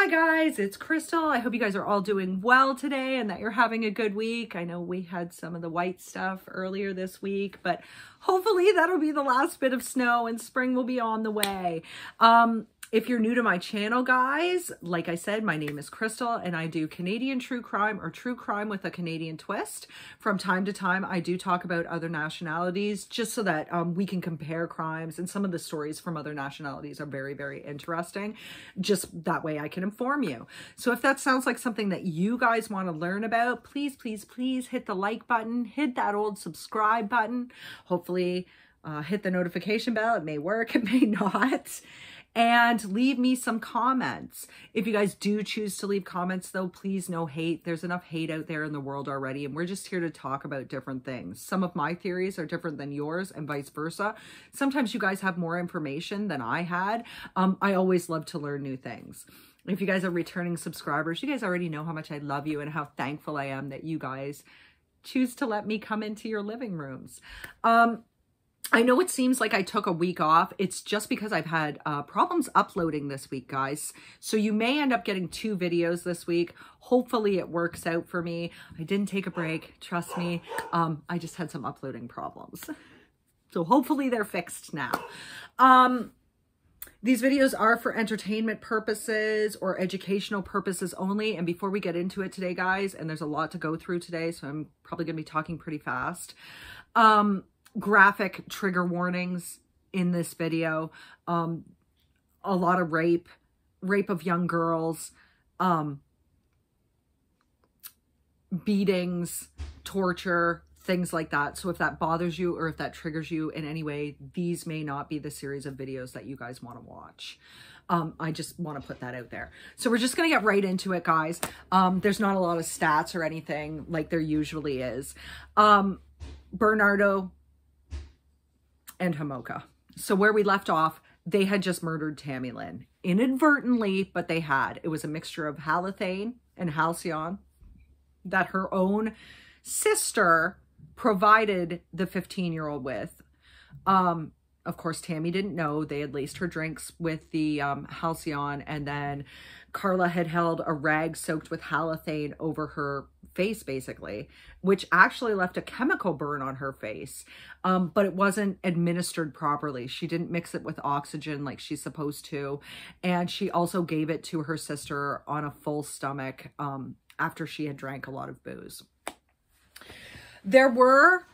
Hi guys, it's Crystal. I hope you guys are all doing well today and that you're having a good week. I know we had some of the white stuff earlier this week, but hopefully that'll be the last bit of snow and spring will be on the way. Um, if you're new to my channel, guys, like I said, my name is Crystal and I do Canadian true crime or true crime with a Canadian twist. From time to time, I do talk about other nationalities just so that um, we can compare crimes and some of the stories from other nationalities are very, very interesting. Just that way I can inform you. So if that sounds like something that you guys want to learn about, please, please, please hit the like button, hit that old subscribe button. Hopefully, uh, hit the notification bell. It may work, it may not and leave me some comments. If you guys do choose to leave comments though, please no hate. There's enough hate out there in the world already and we're just here to talk about different things. Some of my theories are different than yours and vice versa. Sometimes you guys have more information than I had. Um, I always love to learn new things. If you guys are returning subscribers, you guys already know how much I love you and how thankful I am that you guys choose to let me come into your living rooms. Um, I know it seems like I took a week off. It's just because I've had uh, problems uploading this week, guys. So you may end up getting two videos this week. Hopefully it works out for me. I didn't take a break. Trust me. Um, I just had some uploading problems. So hopefully they're fixed now. Um, these videos are for entertainment purposes or educational purposes only. And before we get into it today, guys, and there's a lot to go through today, so I'm probably going to be talking pretty fast. Um, graphic trigger warnings in this video. Um, a lot of rape, rape of young girls, um, beatings, torture, things like that. So if that bothers you or if that triggers you in any way, these may not be the series of videos that you guys want to watch. Um, I just want to put that out there. So we're just going to get right into it, guys. Um, there's not a lot of stats or anything like there usually is. Um, Bernardo and Homolka. So where we left off, they had just murdered Tammy Lynn inadvertently, but they had. It was a mixture of halothane and Halcion that her own sister provided the 15 year old with. Um, of course, Tammy didn't know. They had laced her drinks with the um, Halcion, and then Karla had held a rag soaked with halothane over her face, basically, which actually left a chemical burn on her face, um, but it wasn't administered properly. She didn't mix it with oxygen like she's supposed to, and she also gave it to her sister on a full stomach um, after she had drank a lot of booze. There were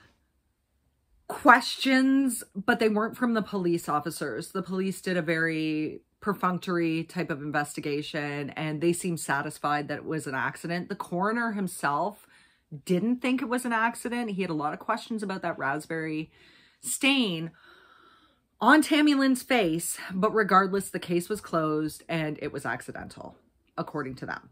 questions, but they weren't from the police officers. The police did a very perfunctory type of investigation and they seemed satisfied that it was an accident. The coroner himself didn't think it was an accident. He had a lot of questions about that raspberry stain on Tammy Lynn's face, but regardless, the case was closed and it was accidental, according to them.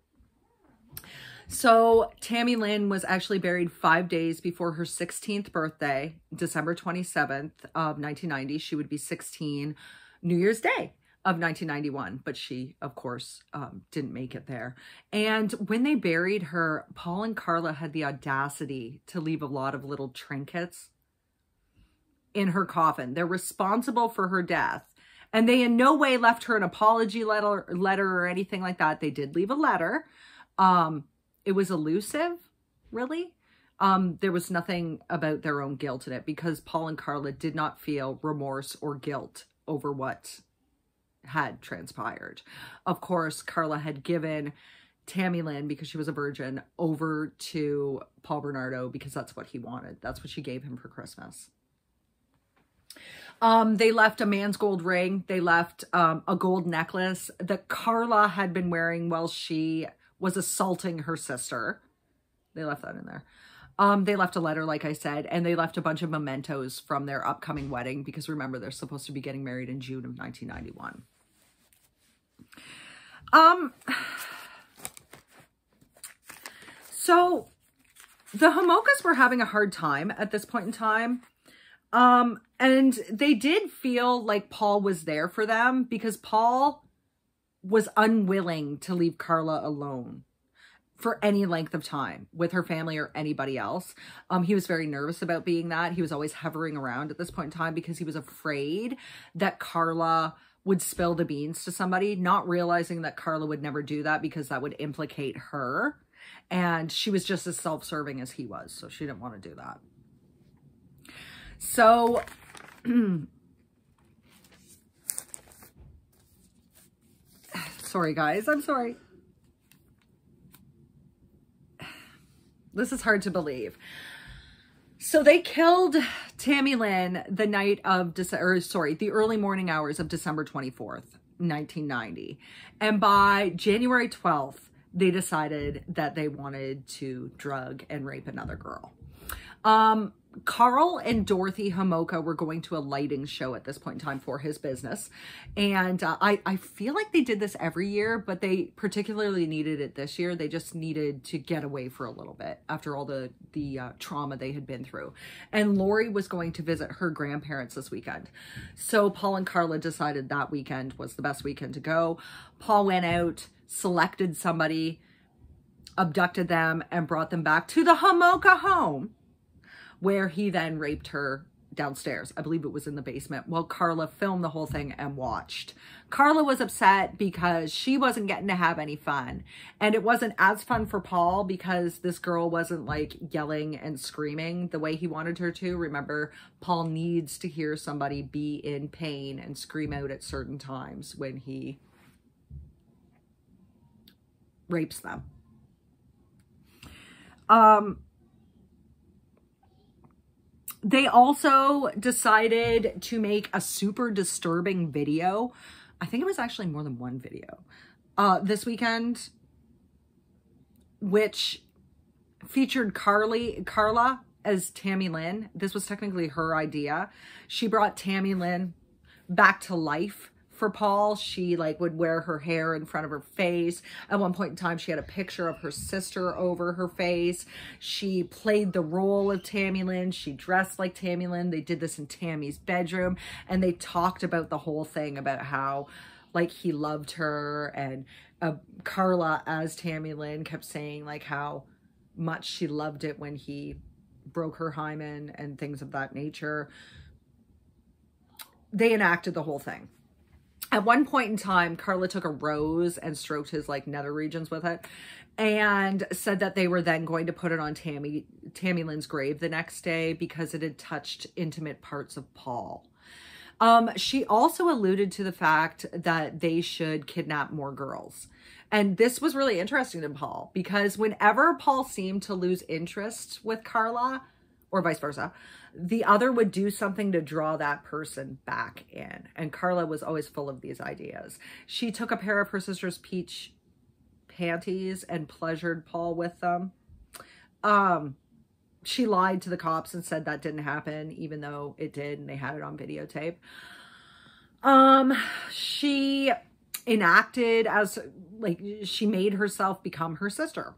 So Tammy Lynn was actually buried five days before her 16th birthday, December 27th of 1990. She would be 16 New Year's Day of 1991, but she, of course, um, didn't make it there. And when they buried her, Paul and Karla had the audacity to leave a lot of little trinkets in her coffin. They're responsible for her death. And they in no way left her an apology letter, letter or anything like that. They did leave a letter. Um, it was elusive, really. Um, there was nothing about their own guilt in it because Paul and Karla did not feel remorse or guilt over what had transpired. Of course, Karla had given Tammy Lynn, because she was a virgin, over to Paul Bernardo because that's what he wanted. That's what she gave him for Christmas. Um, they left a man's gold ring. They left um, a gold necklace that Karla had been wearing while she was assaulting her sister. They left that in there. Um, they left a letter, like I said, and they left a bunch of mementos from their upcoming wedding because remember, they're supposed to be getting married in June of 1991. Um, so the Homolkas were having a hard time at this point in time. Um, and they did feel like Paul was there for them because Paul was unwilling to leave Karla alone for any length of time with her family or anybody else. Um, he was very nervous about being that. He was always hovering around at this point in time because he was afraid that Karla would spill the beans to somebody, not realizing that Karla would never do that because that would implicate her. And she was just as self-serving as he was. So she didn't want to do that. So sorry guys, I'm sorry. This is hard to believe. So they killed Tammy Lynn the night of December, sorry, the early morning hours of December 24th, 1990. And by January 12th, they decided that they wanted to drug and rape another girl. Um, Carl and Dorothy Homolka were going to a lighting show at this point in time for his business. And uh, I, I feel like they did this every year, but they particularly needed it this year. They just needed to get away for a little bit after all the, the uh, trauma they had been through. And Lori was going to visit her grandparents this weekend. So Paul and Karla decided that weekend was the best weekend to go. Paul went out, selected somebody, abducted them, and brought them back to the Homolka home where he then raped her downstairs. I believe it was in the basement Well, Karla filmed the whole thing and watched. Karla was upset because she wasn't getting to have any fun. And it wasn't as fun for Paul because this girl wasn't like yelling and screaming the way he wanted her to. Remember, Paul needs to hear somebody be in pain and scream out at certain times when he rapes them. Um, they also decided to make a super disturbing video. I think it was actually more than one video uh, this weekend, which featured Carly, Karla as Tammy Lynn. This was technically her idea. She brought Tammy Lynn back to life for Paul. She like would wear her hair in front of her face. At one point in time, she had a picture of her sister over her face. She played the role of Tammy Lynn. She dressed like Tammy Lynn. They did this in Tammy's bedroom and they talked about the whole thing about how like he loved her and uh, Karla as Tammy Lynn kept saying like how much she loved it when he broke her hymen and things of that nature. They enacted the whole thing. At one point in time, Karla took a rose and stroked his like nether regions with it and said that they were then going to put it on Tammy Tammy Lynn's grave the next day because it had touched intimate parts of Paul. Um, she also alluded to the fact that they should kidnap more girls. And this was really interesting to Paul because whenever Paul seemed to lose interest with Karla, or vice versa, the other would do something to draw that person back in. And Karla was always full of these ideas. She took a pair of her sister's peach panties and pleasured Paul with them. Um, she lied to the cops and said that didn't happen, even though it did, and they had it on videotape. Um, she enacted as, like, she made herself become her sister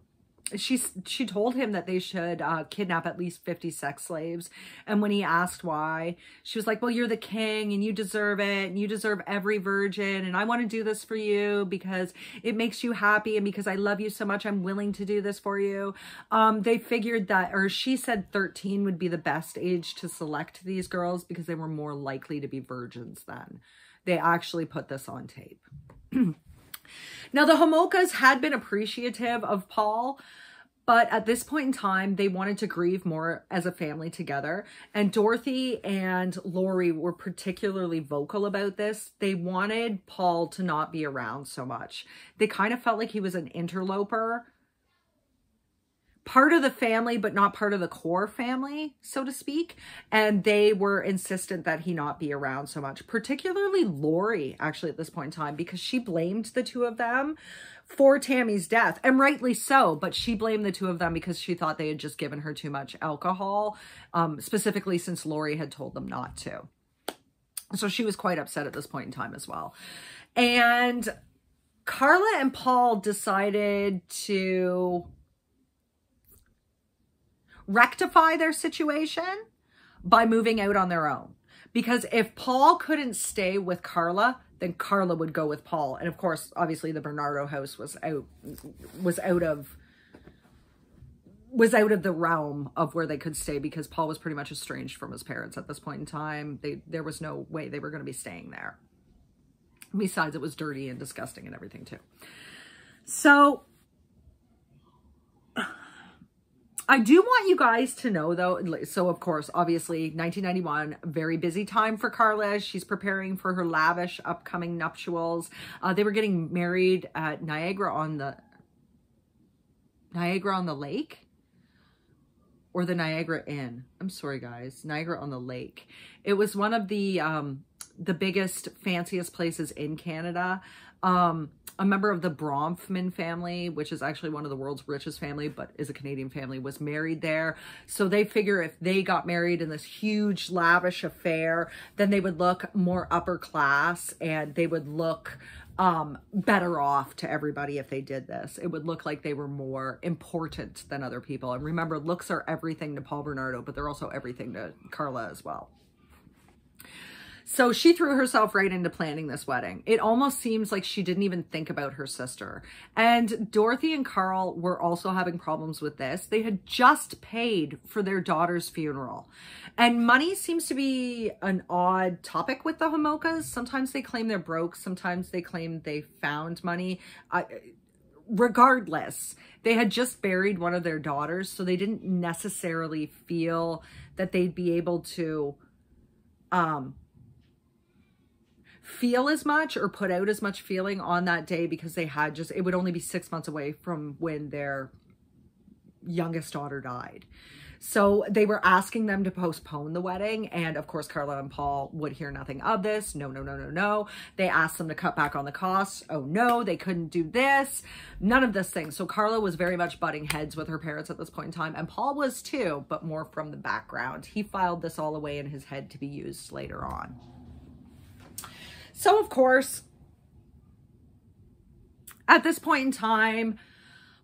she she told him that they should uh, kidnap at least 50 sex slaves. And when he asked why she was like well you're the king and you deserve it and you deserve every virgin and i want to do this for you because it makes you happy and because i love you so much i'm willing to do this for you. Um, they figured that or she said 13 would be the best age to select these girls because they were more likely to be virgins then. They actually put this on tape Now, the Homolkas had been appreciative of Paul, but at this point in time, they wanted to grieve more as a family together. And Dorothy and Lori were particularly vocal about this. They wanted Paul to not be around so much. They kind of felt like he was an interloper part of the family, but not part of the core family, so to speak. And they were insistent that he not be around so much, particularly Lori, actually, at this point in time, because she blamed the two of them for Tammy's death, and rightly so, but she blamed the two of them because she thought they had just given her too much alcohol, um, specifically since Lori had told them not to. So she was quite upset at this point in time as well. And Karla and Paul decided to rectify their situation by moving out on their own. Because if Paul couldn't stay with Karla, then Karla would go with Paul. And of course, obviously the Bernardo house was out was out of was out of the realm of where they could stay because Paul was pretty much estranged from his parents at this point in time. They there was no way they were going to be staying there. Besides, it was dirty and disgusting and everything too. So I do want you guys to know though, so of course, obviously 1991, very busy time for Karla. She's preparing for her lavish upcoming nuptials. Uh, they were getting married at Niagara on the, Niagara on the lake or the Niagara Inn. I'm sorry guys, Niagara on the lake. It was one of the, um, the biggest, fanciest places in Canada. Um, a member of the Bronfman family, which is actually one of the world's richest family, but is a Canadian family, was married there. So they figure if they got married in this huge, lavish affair, then they would look more upper class and they would look um, better off to everybody if they did this. It would look like they were more important than other people. And remember, looks are everything to Paul Bernardo, but they're also everything to Karla as well. So she threw herself right into planning this wedding. It almost seems like she didn't even think about her sister. And Dorothy and Carl were also having problems with this. They had just paid for their daughter's funeral. And money seems to be an odd topic with the Homolkas. Sometimes they claim they're broke. Sometimes they claim they found money. Uh, regardless, they had just buried one of their daughters, so they didn't necessarily feel that they'd be able to um, feel as much or put out as much feeling on that day because they had just, it would only be six months away from when their youngest daughter died. So they were asking them to postpone the wedding. And of course, Karla and Paul would hear nothing of this. No, no, no, no, no. They asked them to cut back on the costs. Oh no, they couldn't do this. None of this thing. So Karla was very much butting heads with her parents at this point in time. And Paul was too, but more from the background. He filed this all away in his head to be used later on. So, of course, at this point in time,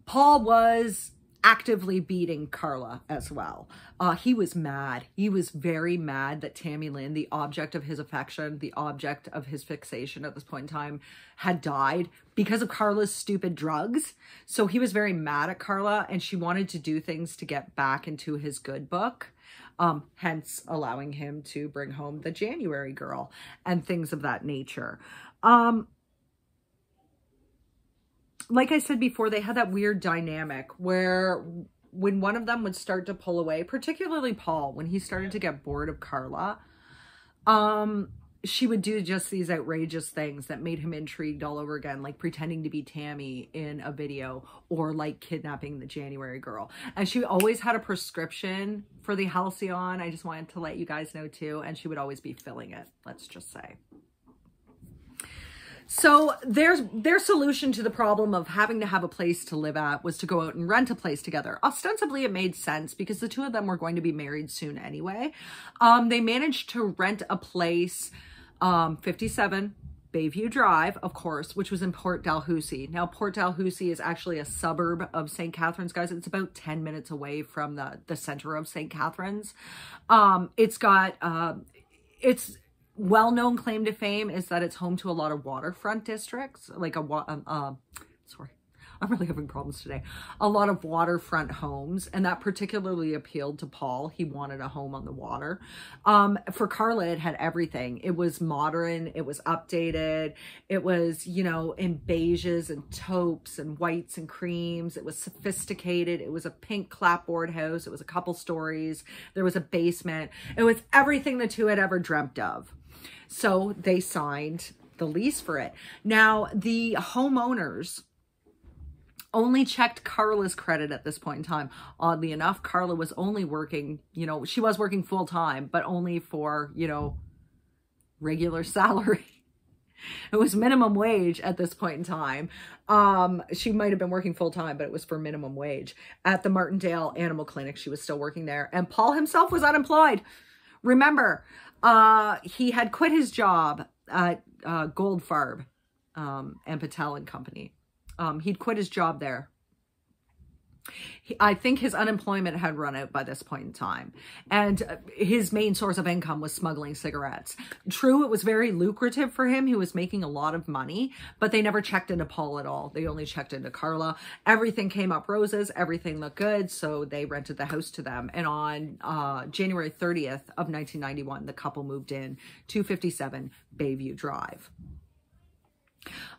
Paul was actively beating Karla as well. Uh, he was mad. He was very mad that Tammy Lynn, the object of his affection, the object of his fixation at this point in time, had died because of Karla's stupid drugs. So he was very mad at Karla and she wanted to do things to get back into his good book um, hence allowing him to bring home the January girl and things of that nature. Um, like I said before, they had that weird dynamic where when one of them would start to pull away, particularly Paul, when he started to get bored of Karla, um, she would do just these outrageous things that made him intrigued all over again, like pretending to be Tammy in a video or like kidnapping the January girl. And she always had a prescription for the Halcion. I just wanted to let you guys know too. And she would always be filling it, let's just say. So their their solution to the problem of having to have a place to live at was to go out and rent a place together. Ostensibly, it made sense because the two of them were going to be married soon anyway. Um, they managed to rent a place um, 57 Bayview Drive, of course, which was in Port Dalhousie. Now, Port Dalhousie is actually a suburb of St. Catharines, guys. It's about 10 minutes away from the, the center of St. Catharines. Um, it's got, uh, it's well-known claim to fame is that it's home to a lot of waterfront districts, like a, um, uh, I'm really having problems today. A lot of waterfront homes, and that particularly appealed to Paul. He wanted a home on the water. Um, for Karla, it had everything. It was modern, it was updated, it was, you know, in beiges and taupes and whites and creams. It was sophisticated. It was a pink clapboard house. It was a couple stories. There was a basement. It was everything the two had ever dreamt of. So they signed the lease for it. Now, the homeowners only checked Karla's credit at this point in time. Oddly enough, Karla was only working, you know, she was working full time, but only for, you know, regular salary. It was minimum wage at this point in time. Um, she might have been working full time, but it was for minimum wage. At the Martindale Animal Clinic, she was still working there. And Paul himself was unemployed. Remember, uh, he had quit his job at uh, Goldfarb um, and Patel and Company. Um, he'd quit his job there. He, I think his unemployment had run out by this point in time. And uh, his main source of income was smuggling cigarettes. True, it was very lucrative for him. He was making a lot of money, but they never checked into Paul at all. They only checked into Karla. Everything came up roses. Everything looked good. So they rented the house to them. And on uh, January 30th of 1991, the couple moved in 257 Bayview Drive.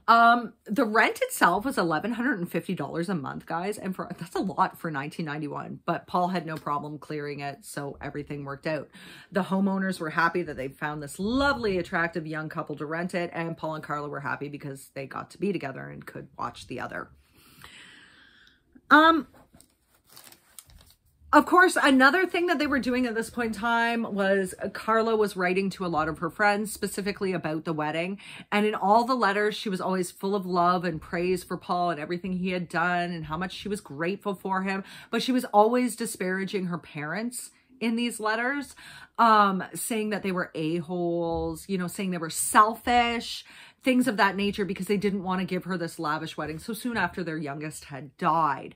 Um, the rent itself was $1,150 a month, guys. And for that's a lot for 1991, but Paul had no problem clearing it. So everything worked out. The homeowners were happy that they found this lovely, attractive young couple to rent it. And Paul and Karla were happy because they got to be together and could watch the other. Um, of course, another thing that they were doing at this point in time was Karla was writing to a lot of her friends specifically about the wedding. And in all the letters, she was always full of love and praise for Paul and everything he had done and how much she was grateful for him. But she was always disparaging her parents in these letters, um, saying that they were a-holes, you know, saying they were selfish, things of that nature because they didn't want to give her this lavish wedding so soon after their youngest had died.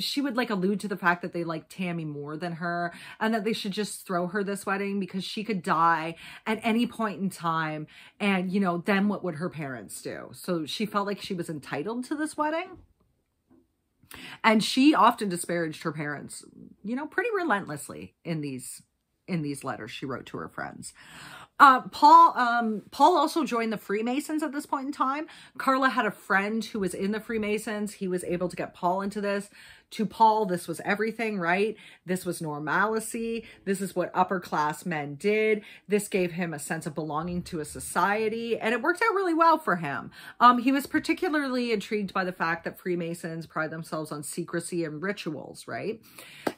She would like allude to the fact that they like Tammy more than her and that they should just throw her this wedding because she could die at any point in time. And, you know, then what would her parents do? So she felt like she was entitled to this wedding. And she often disparaged her parents, you know, pretty relentlessly in these in these letters she wrote to her friends. Uh, Paul, um, Paul also joined the Freemasons at this point in time. Karla had a friend who was in the Freemasons. He was able to get Paul into this. To Paul, this was everything, right? This was normalcy. This is what upper class men did. This gave him a sense of belonging to a society, and it worked out really well for him. Um, he was particularly intrigued by the fact that Freemasons pride themselves on secrecy and rituals, right?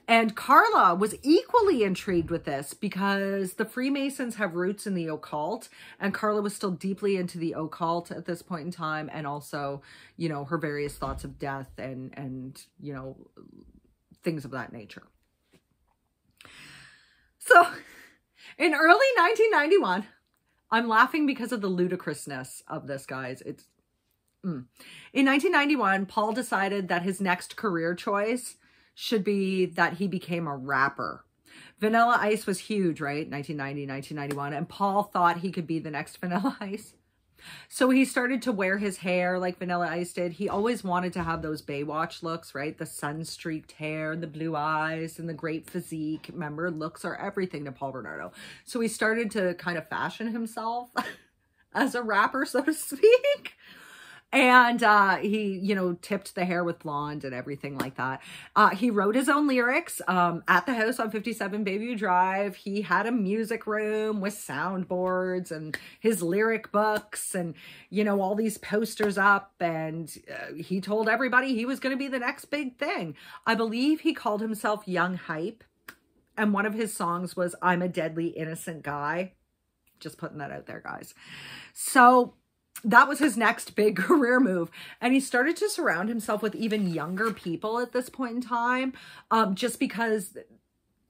And Karla was equally intrigued with this because the Freemasons have roots in the occult, and Karla was still deeply into the occult at this point in time, and also, you know, her various thoughts of death and and you know things of that nature. So, in early 1991, I'm laughing because of the ludicrousness of this, guys. It's mm. in 1991, Paul decided that his next career choice should be that he became a rapper. Vanilla Ice was huge, right? 1990, 1991. And Paul thought he could be the next Vanilla Ice. So he started to wear his hair like Vanilla Ice did. He always wanted to have those Baywatch looks, right? The sun-streaked hair, and the blue eyes, and the great physique. Remember, looks are everything to Paul Bernardo. So he started to kind of fashion himself as a rapper, so to speak and uh, he, you know, tipped the hair with blonde and everything like that. Uh, he wrote his own lyrics um, at the house on 57 Bayview Drive. He had a music room with soundboards and his lyric books and, you know, all these posters up. And uh, he told everybody he was going to be the next big thing. I believe he called himself Young Hype. And one of his songs was I'm a Deadly Innocent Guy. Just putting that out there, guys. So that was his next big career move. And he started to surround himself with even younger people at this point in time, um, just because,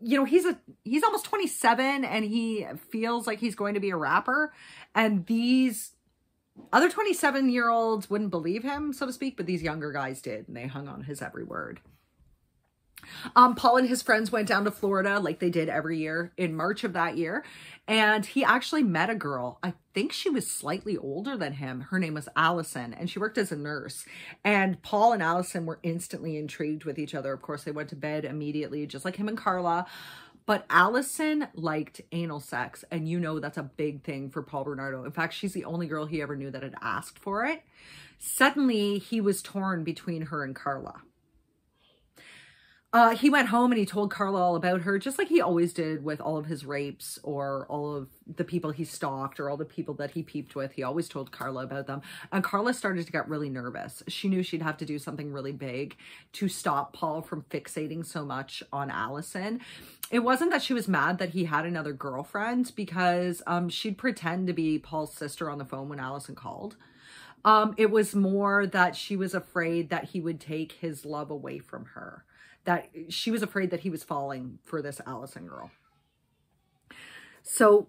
you know, he's a, he's almost 27 and he feels like he's going to be a rapper. And these other 27 year olds wouldn't believe him, so to speak, but these younger guys did. And they hung on his every word. Um, Paul and his friends went down to Florida like they did every year in March of that year. And he actually met a girl. I think she was slightly older than him. Her name was Allison and she worked as a nurse. And Paul and Allison were instantly intrigued with each other. Of course, they went to bed immediately, just like him and Karla. But Allison liked anal sex, and you know that's a big thing for Paul Bernardo. In fact, she's the only girl he ever knew that had asked for it. Suddenly, he was torn between her and Karla. Uh, he went home and he told Karla all about her, just like he always did with all of his rapes or all of the people he stalked or all the people that he peeped with. He always told Karla about them. And Karla started to get really nervous. She knew she'd have to do something really big to stop Paul from fixating so much on Allison. It wasn't that she was mad that he had another girlfriend because um, she'd pretend to be Paul's sister on the phone when Allison called. Um, it was more that she was afraid that he would take his love away from her that she was afraid that he was falling for this Allison girl. So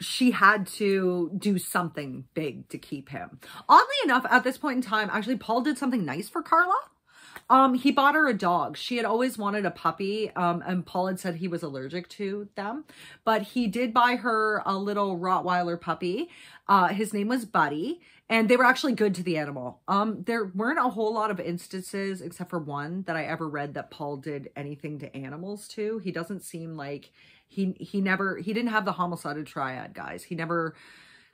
she had to do something big to keep him. Oddly enough, at this point in time, actually, Paul did something nice for Karla. Um, he bought her a dog. She had always wanted a puppy, um, and Paul had said he was allergic to them. But he did buy her a little Rottweiler puppy. Uh, his name was Buddy, and they were actually good to the animal. Um, there weren't a whole lot of instances, except for one, that I ever read that Paul did anything to animals to. He doesn't seem like he he never he didn't have the homicidal triad, guys. He never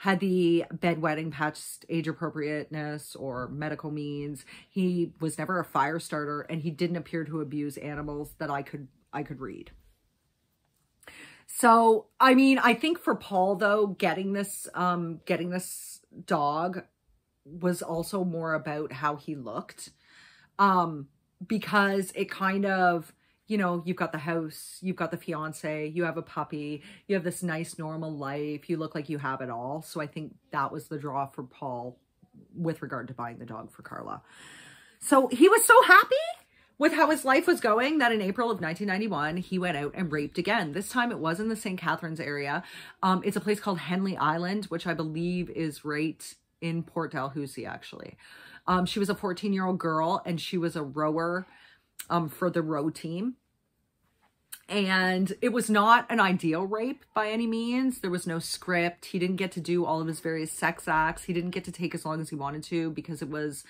had the bedwetting past age appropriateness or medical means. He was never a fire starter and he didn't appear to abuse animals that I could I could read. So, I mean, I think for Paul though, getting this um getting this dog was also more about how he looked. Um because it kind of you know, you've got the house, you've got the fiance, you have a puppy, you have this nice normal life, you look like you have it all. So I think that was the draw for Paul with regard to buying the dog for Karla. So he was so happy with how his life was going that in April of 1991, he went out and raped again. This time it was in the St. Catharines area. Um, it's a place called Henley Island, which I believe is right in Port Dalhousie, actually. Um, she was a 14 year old girl and she was a rower um, for the row team and it was not an ideal rape by any means. There was no script. He didn't get to do all of his various sex acts. He didn't get to take as long as he wanted to because it was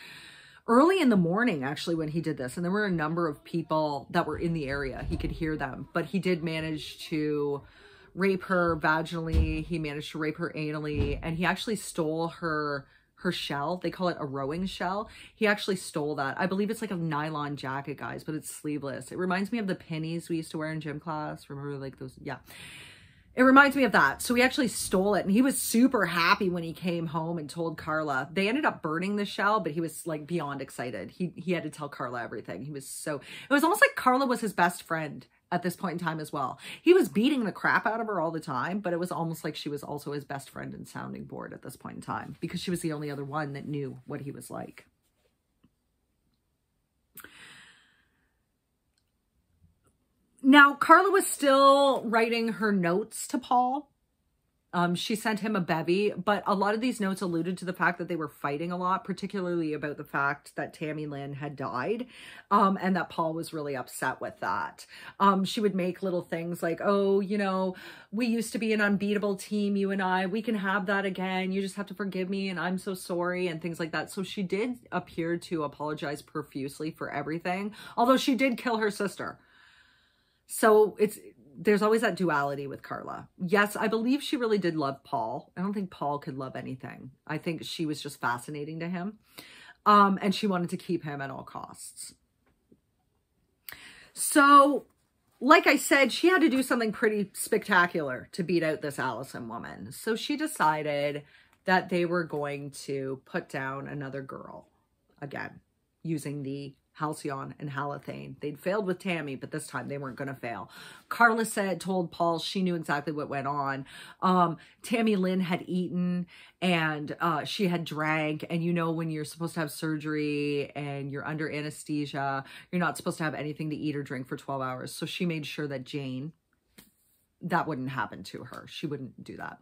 early in the morning actually when he did this and there were a number of people that were in the area. He could hear them, but he did manage to rape her vaginally. He managed to rape her anally and he actually stole her her shell. They call it a rowing shell. He actually stole that. I believe it's like a nylon jacket, guys, but it's sleeveless. It reminds me of the pennies we used to wear in gym class. Remember like those? Yeah. It reminds me of that. So he actually stole it and he was super happy when he came home and told Karla. They ended up burning the shell, but he was like beyond excited. He he had to tell Karla everything. He was so it was almost like Karla was his best friend at this point in time as well. He was beating the crap out of her all the time, but it was almost like she was also his best friend and sounding board at this point in time because she was the only other one that knew what he was like. Now, Karla was still writing her notes to Paul um, she sent him a bevy, but a lot of these notes alluded to the fact that they were fighting a lot, particularly about the fact that Tammy Lynn had died, um, and that Paul was really upset with that. Um, she would make little things like, oh, you know, we used to be an unbeatable team, you and I, we can have that again. You just have to forgive me, and I'm so sorry, and things like that. So she did appear to apologize profusely for everything, although she did kill her sister. So it's there's always that duality with Karla. Yes, I believe she really did love Paul. I don't think Paul could love anything. I think she was just fascinating to him. Um, and she wanted to keep him at all costs. So, like I said, she had to do something pretty spectacular to beat out this Allison woman. So she decided that they were going to put down another girl again using the Halcion and Halothane. They'd failed with Tammy, but this time they weren't going to fail. Karla said, told Paul she knew exactly what went on. Um, Tammy Lynn had eaten and uh, she had drank. And you know, when you're supposed to have surgery and you're under anesthesia, you're not supposed to have anything to eat or drink for 12 hours. So she made sure that Jane, that wouldn't happen to her. She wouldn't do that.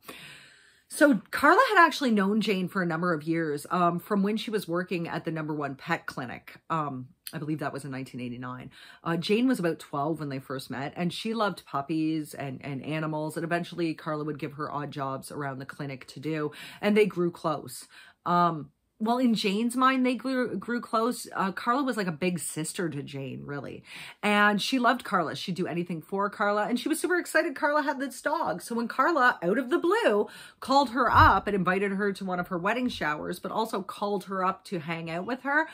So Karla had actually known Jane for a number of years um, from when she was working at the number one pet clinic. Um, I believe that was in 1989. Uh, Jane was about 12 when they first met, and she loved puppies and, and animals. And eventually, Karla would give her odd jobs around the clinic to do, and they grew close. Um, well, in Jane's mind, they grew, grew close. Uh, Karla was like a big sister to Jane, really. And she loved Karla. She'd do anything for Karla. And she was super excited Karla had this dog. So when Karla, out of the blue, called her up and invited her to one of her wedding showers, but also called her up to hang out with her,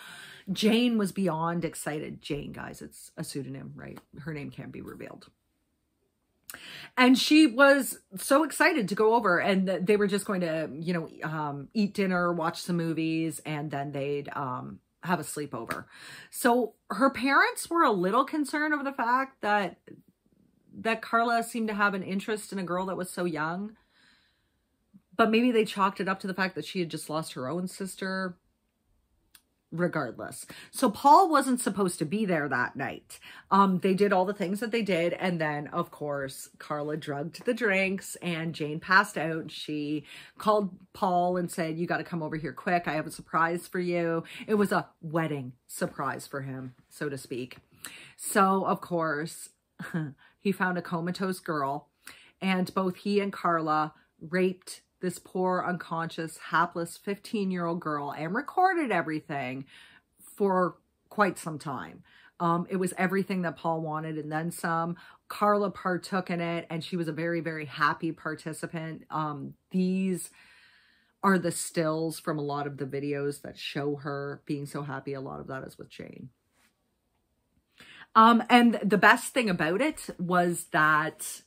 Jane was beyond excited. Jane, guys, it's a pseudonym, right? Her name can't be revealed. And she was so excited to go over and they were just going to, you know, um, eat dinner, watch some movies, and then they'd um, have a sleepover. So her parents were a little concerned over the fact that that Karla seemed to have an interest in a girl that was so young. But maybe they chalked it up to the fact that she had just lost her own sister regardless. So Paul wasn't supposed to be there that night. Um, they did all the things that they did. And then, of course, Karla drugged the drinks and Jane passed out. She called Paul and said, you got to come over here quick. I have a surprise for you. It was a wedding surprise for him, so to speak. So, of course, he found a comatose girl and both he and Karla raped this poor, unconscious, hapless 15 year old girl and recorded everything for quite some time. Um, it was everything that Paul wanted and then some. Karla partook in it and she was a very, very happy participant. Um, these are the stills from a lot of the videos that show her being so happy. A lot of that is with Jane. Um, and the best thing about it was that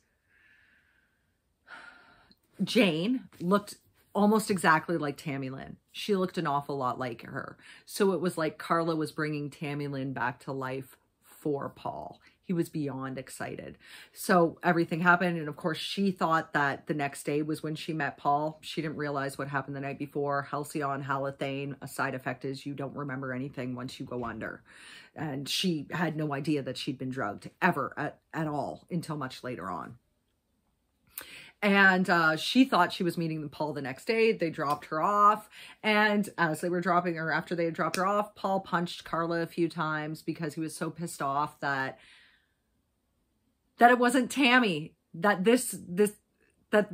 Jane looked almost exactly like Tammy Lynn. She looked an awful lot like her. So it was like Karla was bringing Tammy Lynn back to life for Paul. He was beyond excited. So everything happened. And of course, she thought that the next day was when she met Paul. She didn't realize what happened the night before. Halcion, halothane, a side effect is you don't remember anything once you go under. And she had no idea that she'd been drugged ever at, at all until much later on. And uh, she thought she was meeting Paul the next day. They dropped her off. And as they were dropping her, after they had dropped her off, Paul punched Karla a few times because he was so pissed off that that it wasn't Tammy, that this, this, that,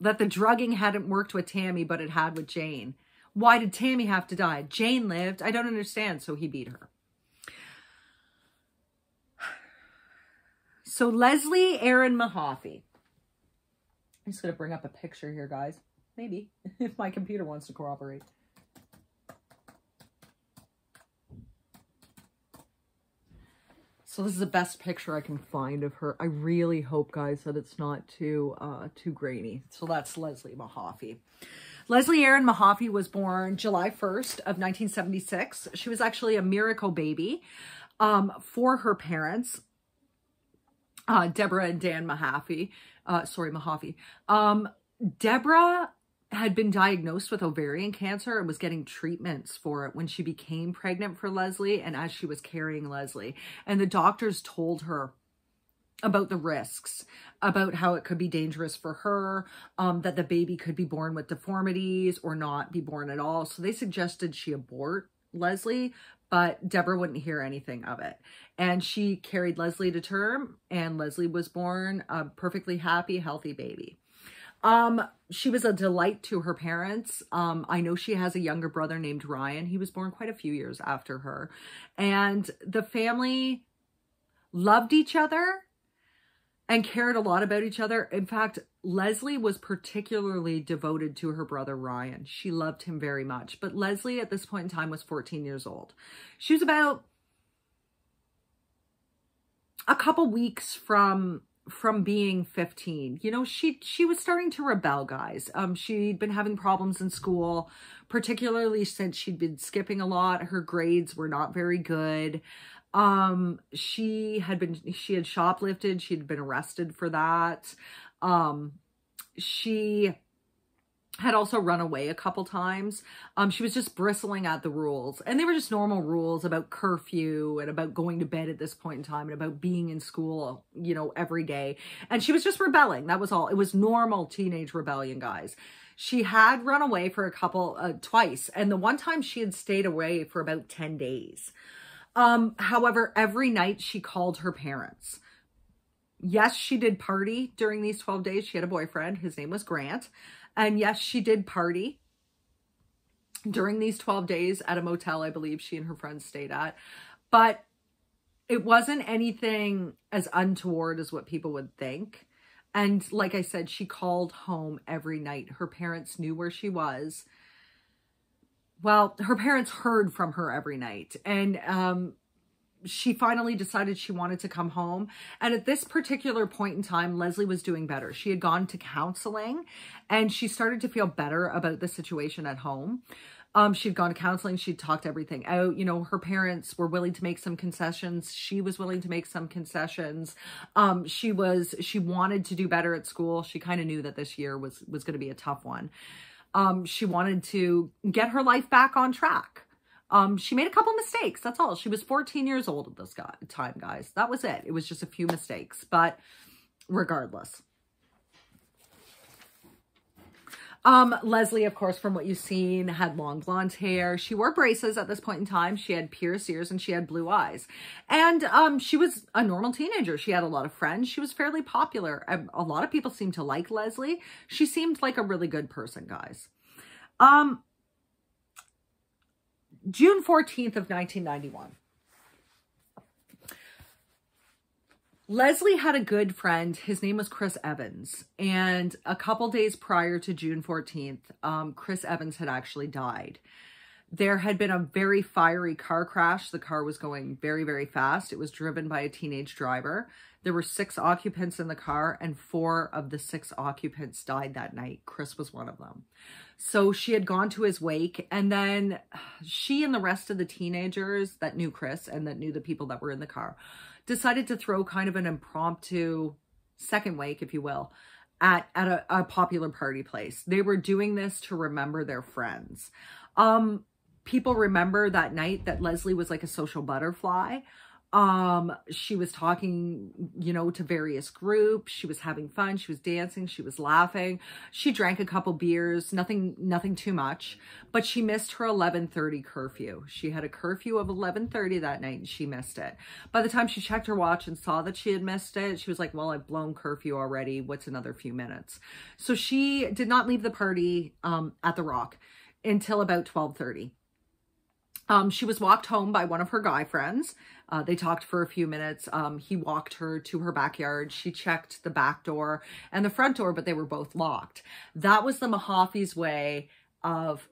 that the drugging hadn't worked with Tammy, but it had with Jane. Why did Tammy have to die? Jane lived. I don't understand. So he beat her. So Leslie Erin Mahaffy I'm just going to bring up a picture here, guys. Maybe, if my computer wants to cooperate. So this is the best picture I can find of her. I really hope, guys, that it's not too uh, too grainy. So that's Leslie Mahaffy. Leslie Erin Mahaffy was born July 1st of 1976. She was actually a miracle baby um, for her parents, uh, Deborah and Dan Mahaffy uh, sorry, Mahaffy. Um, Deborah had been diagnosed with ovarian cancer and was getting treatments for it when she became pregnant for Leslie and as she was carrying Leslie. And the doctors told her about the risks, about how it could be dangerous for her, um, that the baby could be born with deformities or not be born at all. So they suggested she abort Leslie, but Deborah wouldn't hear anything of it. And she carried Leslie to term, and Leslie was born a perfectly happy, healthy baby. Um, she was a delight to her parents. Um, I know she has a younger brother named Ryan. He was born quite a few years after her. And the family loved each other and cared a lot about each other. In fact, Leslie was particularly devoted to her brother Ryan. She loved him very much. But Leslie at this point in time was 14 years old. She was about a couple weeks from from being 15 you know she she was starting to rebel guys um she'd been having problems in school particularly since she'd been skipping a lot her grades were not very good um, she had been, she had shoplifted. She'd been arrested for that. Um, she had also run away a couple times. Um, she was just bristling at the rules. And they were just normal rules about curfew and about going to bed at this point in time and about being in school, you know, every day. And she was just rebelling. That was all. It was normal teenage rebellion, guys. She had run away for a couple, uh, twice. And the one time she had stayed away for about 10 days. Um, however, every night she called her parents. Yes, she did party during these 12 days. She had a boyfriend. His name was Grant. And yes, she did party during these 12 days at a motel, I believe she and her friends stayed at. But it wasn't anything as untoward as what people would think. And like I said, she called home every night. Her parents knew where she was well, her parents heard from her every night and um, she finally decided she wanted to come home. And at this particular point in time, Leslie was doing better. She had gone to counseling and she started to feel better about the situation at home. Um, she'd gone to counseling. She'd talked everything out. You know, her parents were willing to make some concessions. She was willing to make some concessions. Um, she was, she wanted to do better at school. She kind of knew that this year was, was going to be a tough one. Um, she wanted to get her life back on track. Um, she made a couple mistakes. That's all. She was 14 years old at this time, guys. That was it. It was just a few mistakes, but regardless. Um, Leslie, of course, from what you've seen, had long blonde hair. She wore braces at this point in time. She had pierced ears and she had blue eyes. And um, she was a normal teenager. She had a lot of friends. She was fairly popular. A lot of people seemed to like Leslie. She seemed like a really good person, guys. Um, June 14th of 1991. Leslie had a good friend. His name was Chris Evans. And a couple days prior to June 14th, um, Chris Evans had actually died. There had been a very fiery car crash. The car was going very, very fast. It was driven by a teenage driver. There were six occupants in the car, and four of the six occupants died that night. Chris was one of them. So she had gone to his wake, and then she and the rest of the teenagers that knew Chris and that knew the people that were in the car decided to throw kind of an impromptu second wake, if you will, at, at a, a popular party place. They were doing this to remember their friends. Um, people remember that night that Leslie was like a social butterfly. Um, she was talking, you know, to various groups. She was having fun. She was dancing. She was laughing. She drank a couple beers, nothing, nothing too much, but she missed her 1130 curfew. She had a curfew of 1130 that night and she missed it. By the time she checked her watch and saw that she had missed it, she was like, well, I've blown curfew already. What's another few minutes? So she did not leave the party, um, at the Rock until about 1230. Um, she was walked home by one of her guy friends. Uh, they talked for a few minutes. Um, he walked her to her backyard. She checked the back door and the front door, but they were both locked. That was the Mahaffys' way of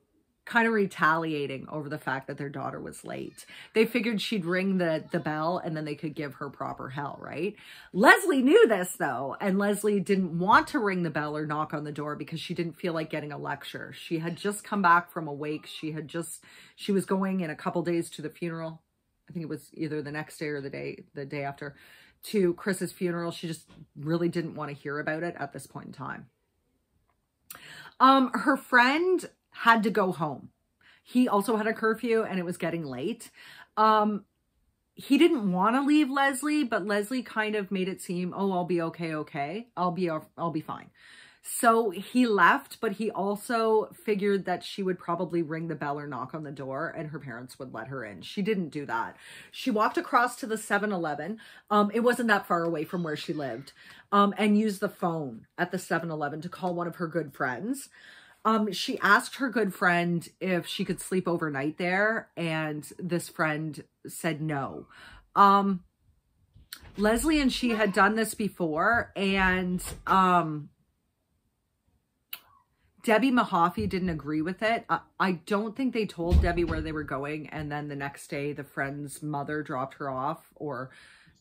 kind of retaliating over the fact that their daughter was late. They figured she'd ring the, the bell and then they could give her proper hell, right? Leslie knew this though, and Leslie didn't want to ring the bell or knock on the door because she didn't feel like getting a lecture. She had just come back from a wake. She had just, she was going in a couple days to the funeral. I think it was either the next day or the day, the day after to Chris's funeral. She just really didn't want to hear about it at this point in time. Um, her friend had to go home. He also had a curfew and it was getting late. Um, he didn't want to leave Leslie, but Leslie kind of made it seem, oh, I'll be okay, okay. I'll be, I'll be fine. So he left, but he also figured that she would probably ring the bell or knock on the door and her parents would let her in. She didn't do that. She walked across to the 7-Eleven. Um, it wasn't that far away from where she lived. Um, and used the phone at the 7-Eleven to call one of her good friends. Um, she asked her good friend if she could sleep overnight there, and this friend said no. Um, Leslie and she had done this before, and um, Debbie Mahaffy didn't agree with it. I, I don't think they told Debbie where they were going, and then the next day the friend's mother dropped her off or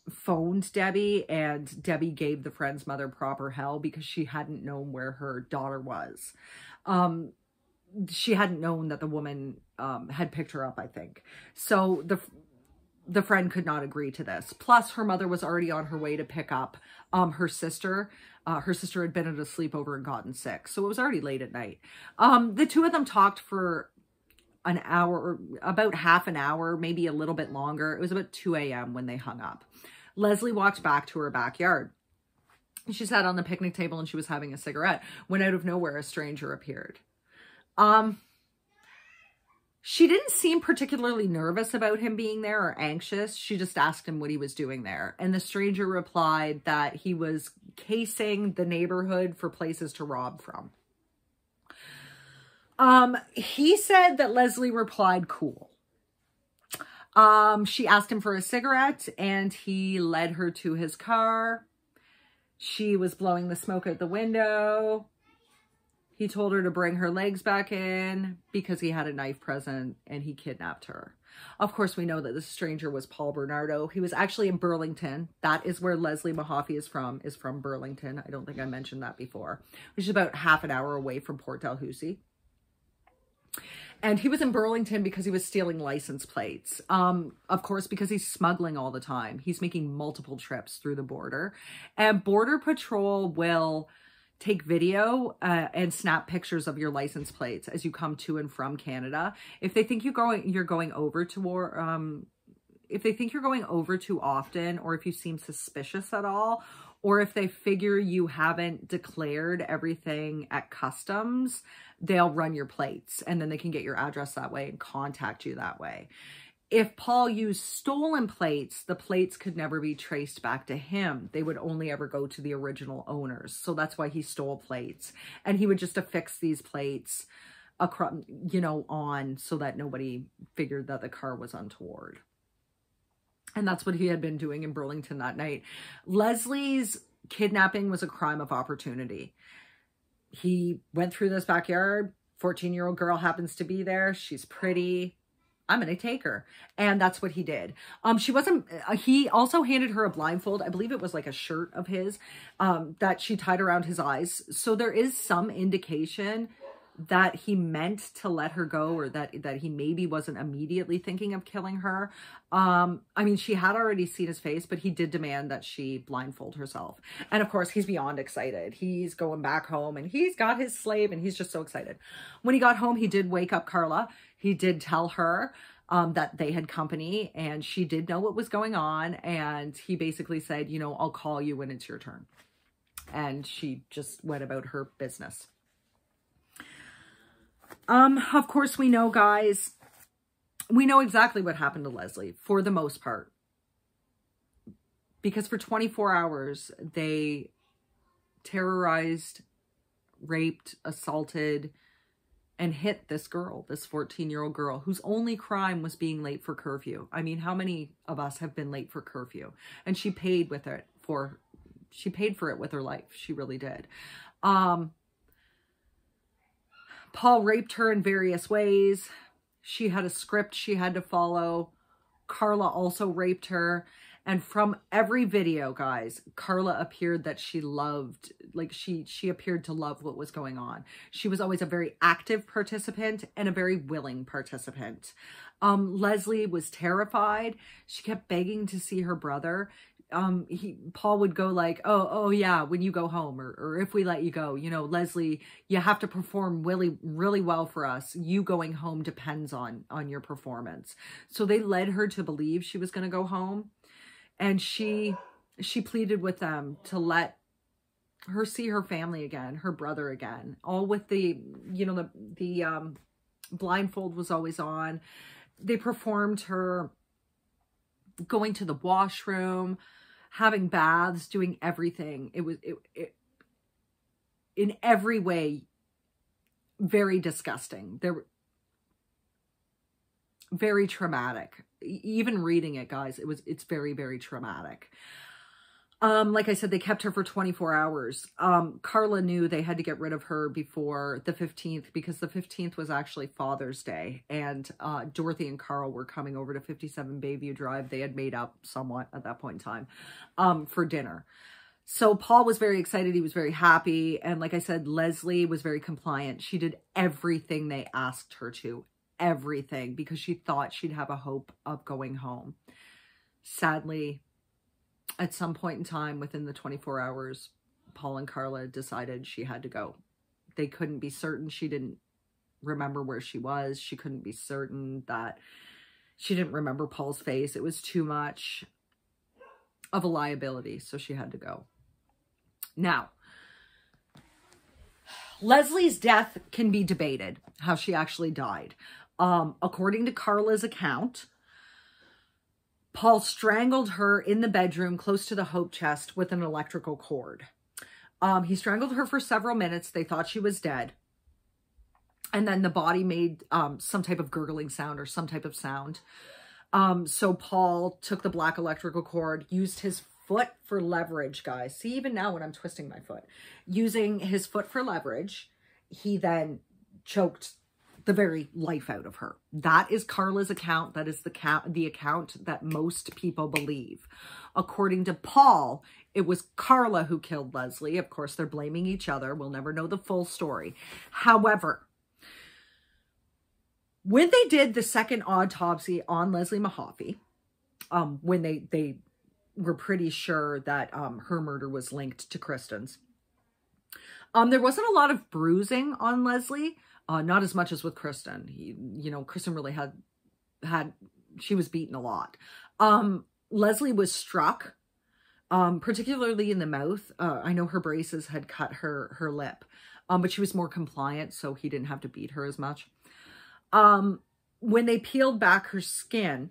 phoned Debbie, and Debbie gave the friend's mother proper hell because she hadn't known where her daughter was um, she hadn't known that the woman um, had picked her up, I think. So the the friend could not agree to this. Plus, her mother was already on her way to pick up um, her sister. Uh, her sister had been at a sleepover and gotten sick, so it was already late at night. Um, the two of them talked for an hour, about half an hour, maybe a little bit longer. It was about 2 a.m. when they hung up. Leslie walked back to her backyard. She sat on the picnic table and she was having a cigarette when out of nowhere a stranger appeared. Um, she didn't seem particularly nervous about him being there or anxious. She just asked him what he was doing there. And the stranger replied that he was casing the neighborhood for places to rob from. Um, he said that Leslie replied, cool. Um, she asked him for a cigarette and he led her to his car. She was blowing the smoke out the window. He told her to bring her legs back in because he had a knife present and he kidnapped her. Of course, we know that the stranger was Paul Bernardo. He was actually in Burlington. That is where Leslie Mahaffy is from, is from Burlington. I don't think I mentioned that before, which is about half an hour away from Port Dalhousie. And he was in Burlington because he was stealing license plates. Um, of course, because he's smuggling all the time. He's making multiple trips through the border. And Border Patrol will take video uh, and snap pictures of your license plates as you come to and from Canada. If they think you're going, you're going over to war, um, if they think you're going over too often, or if you seem suspicious at all, or if they figure you haven't declared everything at customs, they'll run your plates and then they can get your address that way and contact you that way. If Paul used stolen plates, the plates could never be traced back to him. They would only ever go to the original owners. So that's why he stole plates. And he would just affix these plates across, you know, on so that nobody figured that the car was untoward. And that's what he had been doing in Burlington that night. Leslie's kidnapping was a crime of opportunity. He went through this backyard. 14 year old girl happens to be there. She's pretty. I'm going to take her. And that's what he did. Um, she wasn't, uh, he also handed her a blindfold. I believe it was like a shirt of his, um, that she tied around his eyes. So there is some indication that he meant to let her go or that that he maybe wasn't immediately thinking of killing her. Um, I mean, she had already seen his face, but he did demand that she blindfold herself. And of course, he's beyond excited. He's going back home and he's got his slave and he's just so excited. When he got home, he did wake up Karla. He did tell her um, that they had company and she did know what was going on. And he basically said, you know, I'll call you when it's your turn. And she just went about her business. Um, of course, we know, guys, we know exactly what happened to Leslie for the most part. Because for 24 hours, they terrorized, raped, assaulted, and hit this girl, this 14 year old girl whose only crime was being late for curfew. I mean, how many of us have been late for curfew? And she paid with it for, she paid for it with her life. She really did. Um, Paul raped her in various ways. She had a script she had to follow. Karla also raped her. And from every video, guys, Karla appeared that she loved, like she she appeared to love what was going on. She was always a very active participant and a very willing participant. Um, Leslie was terrified. She kept begging to see her brother um he paul would go like oh oh yeah when you go home or, or if we let you go you know leslie you have to perform really really well for us. You going home depends on on your performance. So they led her to believe she was going to go home and she she pleaded with them to let her see her family again her brother again all with the you know the the um blindfold was always on. They performed her going to the washroom having baths, doing everything. It was it, it in every way very disgusting. There very traumatic. Even reading it, guys, it was it's very very traumatic. Um, like I said, they kept her for 24 hours. Um, Karla knew they had to get rid of her before the 15th because the 15th was actually Father's Day. And uh, Dorothy and Carl were coming over to 57 Bayview Drive. They had made up somewhat at that point in time um, for dinner. So Paul was very excited. He was very happy. And like I said, Leslie was very compliant. She did everything they asked her to. Everything because she thought she'd have a hope of going home. Sadly, at some point in time within the 24 hours, Paul and Karla decided she had to go. They couldn't be certain she didn't remember where she was. She couldn't be certain that she didn't remember Paul's face. It was too much of a liability, so she had to go. Now, Leslie's death can be debated, how she actually died. Um, according to Karla's account, Paul strangled her in the bedroom close to the hope chest with an electrical cord. Um, he strangled her for several minutes. They thought she was dead. And then the body made um, some type of gurgling sound or some type of sound. Um, so Paul took the black electrical cord, used his foot for leverage, guys. See, even now when I'm twisting my foot, using his foot for leverage, he then choked the very life out of her. That is Karla's account. That is the, count, the account that most people believe. According to Paul, it was Karla who killed Leslie. Of course, they're blaming each other. We'll never know the full story. However, when they did the second autopsy on Leslie Mahaffy, um, when they, they were pretty sure that um, her murder was linked to Kristen's, um, there wasn't a lot of bruising on Leslie, uh, not as much as with Kristen. He, you know, Kristen really had, had, she was beaten a lot. Um, Leslie was struck, um, particularly in the mouth. Uh, I know her braces had cut her, her lip, um, but she was more compliant, so he didn't have to beat her as much. Um, when they peeled back her skin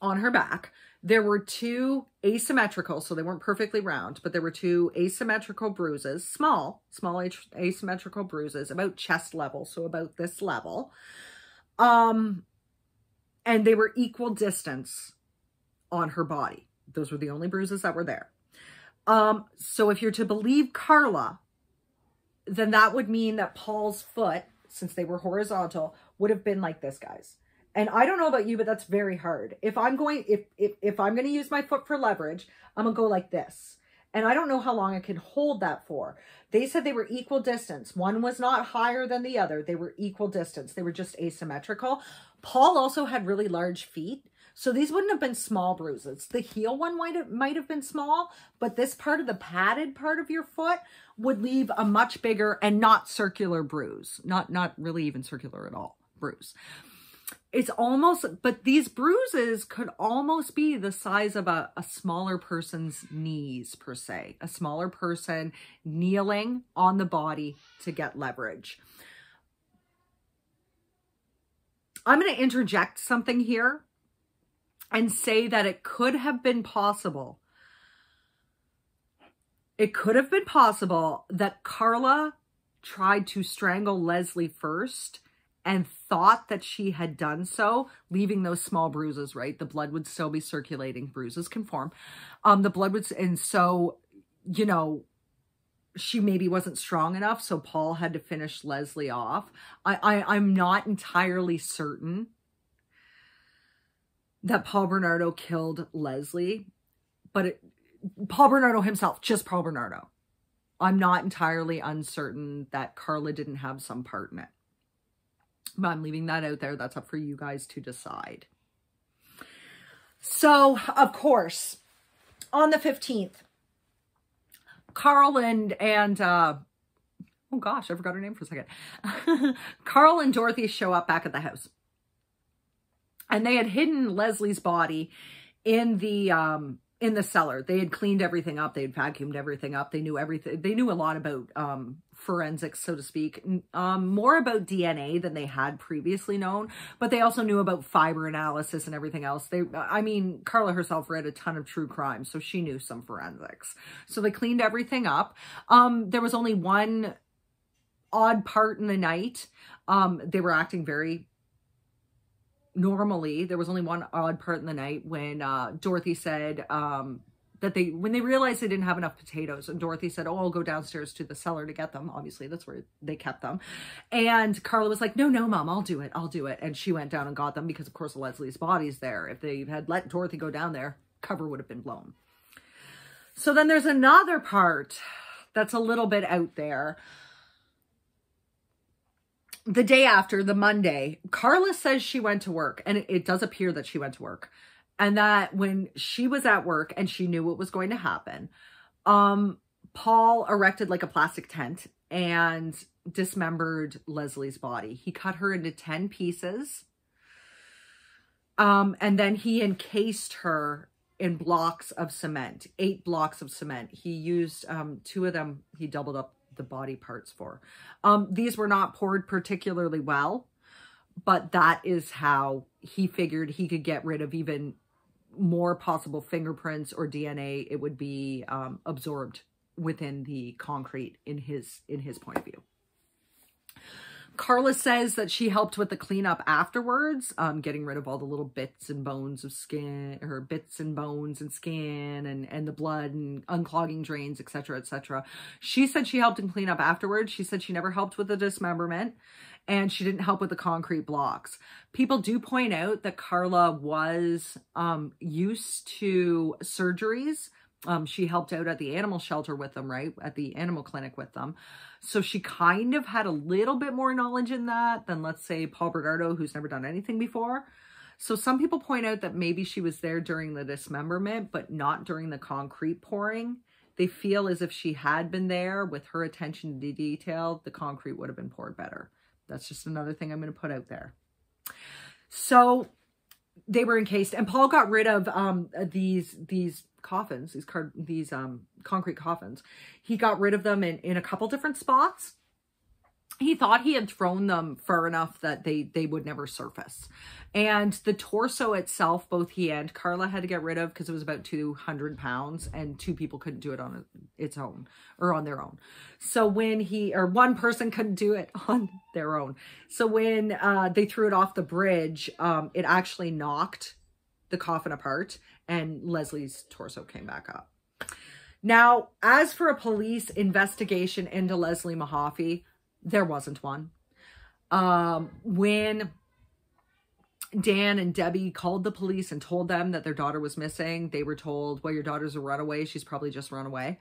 on her back, there were two asymmetrical, so they weren't perfectly round, but there were two asymmetrical bruises, small, small asymmetrical bruises, about chest level, so about this level. Um, and they were equal distance on her body. Those were the only bruises that were there. Um, so if you're to believe Karla, then that would mean that Paul's foot, since they were horizontal, would have been like this, guys. And I don't know about you, but that's very hard. If I'm going, if if if I'm going to use my foot for leverage, I'm gonna go like this. And I don't know how long I can hold that for. They said they were equal distance. One was not higher than the other. They were equal distance. They were just asymmetrical. Paul also had really large feet. So these wouldn't have been small bruises. The heel one might have, might have been small, but this part of the padded part of your foot would leave a much bigger and not circular bruise. Not, not really even circular at all bruise. It's almost, but these bruises could almost be the size of a, a smaller person's knees per se. A smaller person kneeling on the body to get leverage. I'm going to interject something here and say that it could have been possible. It could have been possible that Karla tried to strangle Leslie first and thought that she had done so, leaving those small bruises, right? The blood would still be circulating. Bruises can form. Um, the blood would, and so, you know, she maybe wasn't strong enough, so Paul had to finish Leslie off. I, I I'm not entirely certain that Paul Bernardo killed Leslie, but it, Paul Bernardo himself, just Paul Bernardo. I'm not entirely uncertain that Karla didn't have some part in it. But I'm leaving that out there. That's up for you guys to decide. So, of course, on the 15th, Carl and, and uh, oh gosh, I forgot her name for a second. Carl and Dorothy show up back at the house. And they had hidden Leslie's body in the um, in the cellar. They had cleaned everything up. They had vacuumed everything up. They knew everything. They knew a lot about um, forensics, so to speak, um, more about DNA than they had previously known, but they also knew about fiber analysis and everything else. They, I mean, Karla herself read a ton of true crime, so she knew some forensics. So they cleaned everything up. Um, there was only one odd part in the night. Um, they were acting very normally there was only one odd part in the night when uh, Dorothy said um, that they, when they realized they didn't have enough potatoes and Dorothy said, oh, I'll go downstairs to the cellar to get them. Obviously that's where they kept them. And Karla was like, no, no, mom, I'll do it. I'll do it. And she went down and got them because of course Leslie's body's there. If they had let Dorothy go down there, cover would have been blown. So then there's another part that's a little bit out there the day after, the Monday, Karla says she went to work, and it, does appear that she went to work. And that when she was at work and she knew what was going to happen, um, Paul erected like a plastic tent and dismembered Leslie's body. He cut her into 10 pieces. Um, and then he encased her in blocks of cement, eight blocks of cement. He used um, two of them, he doubled up the body parts for. Um, these were not poured particularly well, but that is how he figured he could get rid of even more possible fingerprints or DNA. It would be um, absorbed within the concrete in his in his point of view. Karla says that she helped with the cleanup afterwards, um, getting rid of all the little bits and bones of skin, her bits and bones and skin and, and the blood and unclogging drains, etc., etc. She said she helped in cleanup afterwards. She said she never helped with the dismemberment and she didn't help with the concrete blocks. People do point out that Karla was um, used to surgeries. Um, she helped out at the animal shelter with them, right? At the animal clinic with them. So she kind of had a little bit more knowledge in that than, let's say, Paul Bernardo, who's never done anything before. So some people point out that maybe she was there during the dismemberment, but not during the concrete pouring. They feel as if she had been there with her attention to detail, the concrete would have been poured better. That's just another thing I'm going to put out there. So they were encased and Paul got rid of um, these, these coffins, these card, these um, concrete coffins. He got rid of them in, in a couple different spots. He thought he had thrown them far enough that they, they would never surface. And the torso itself, both he and Karla had to get rid of because it was about 200 pounds and two people couldn't do it on its own or on their own. So when he, or one person couldn't do it on their own. So when uh, they threw it off the bridge, um, it actually knocked the coffin apart and Leslie's torso came back up. Now, as for a police investigation into Leslie Mahaffy, there wasn't one. Um, when Dan and Debbie called the police and told them that their daughter was missing, they were told, well, your daughter's a runaway. She's probably just run away.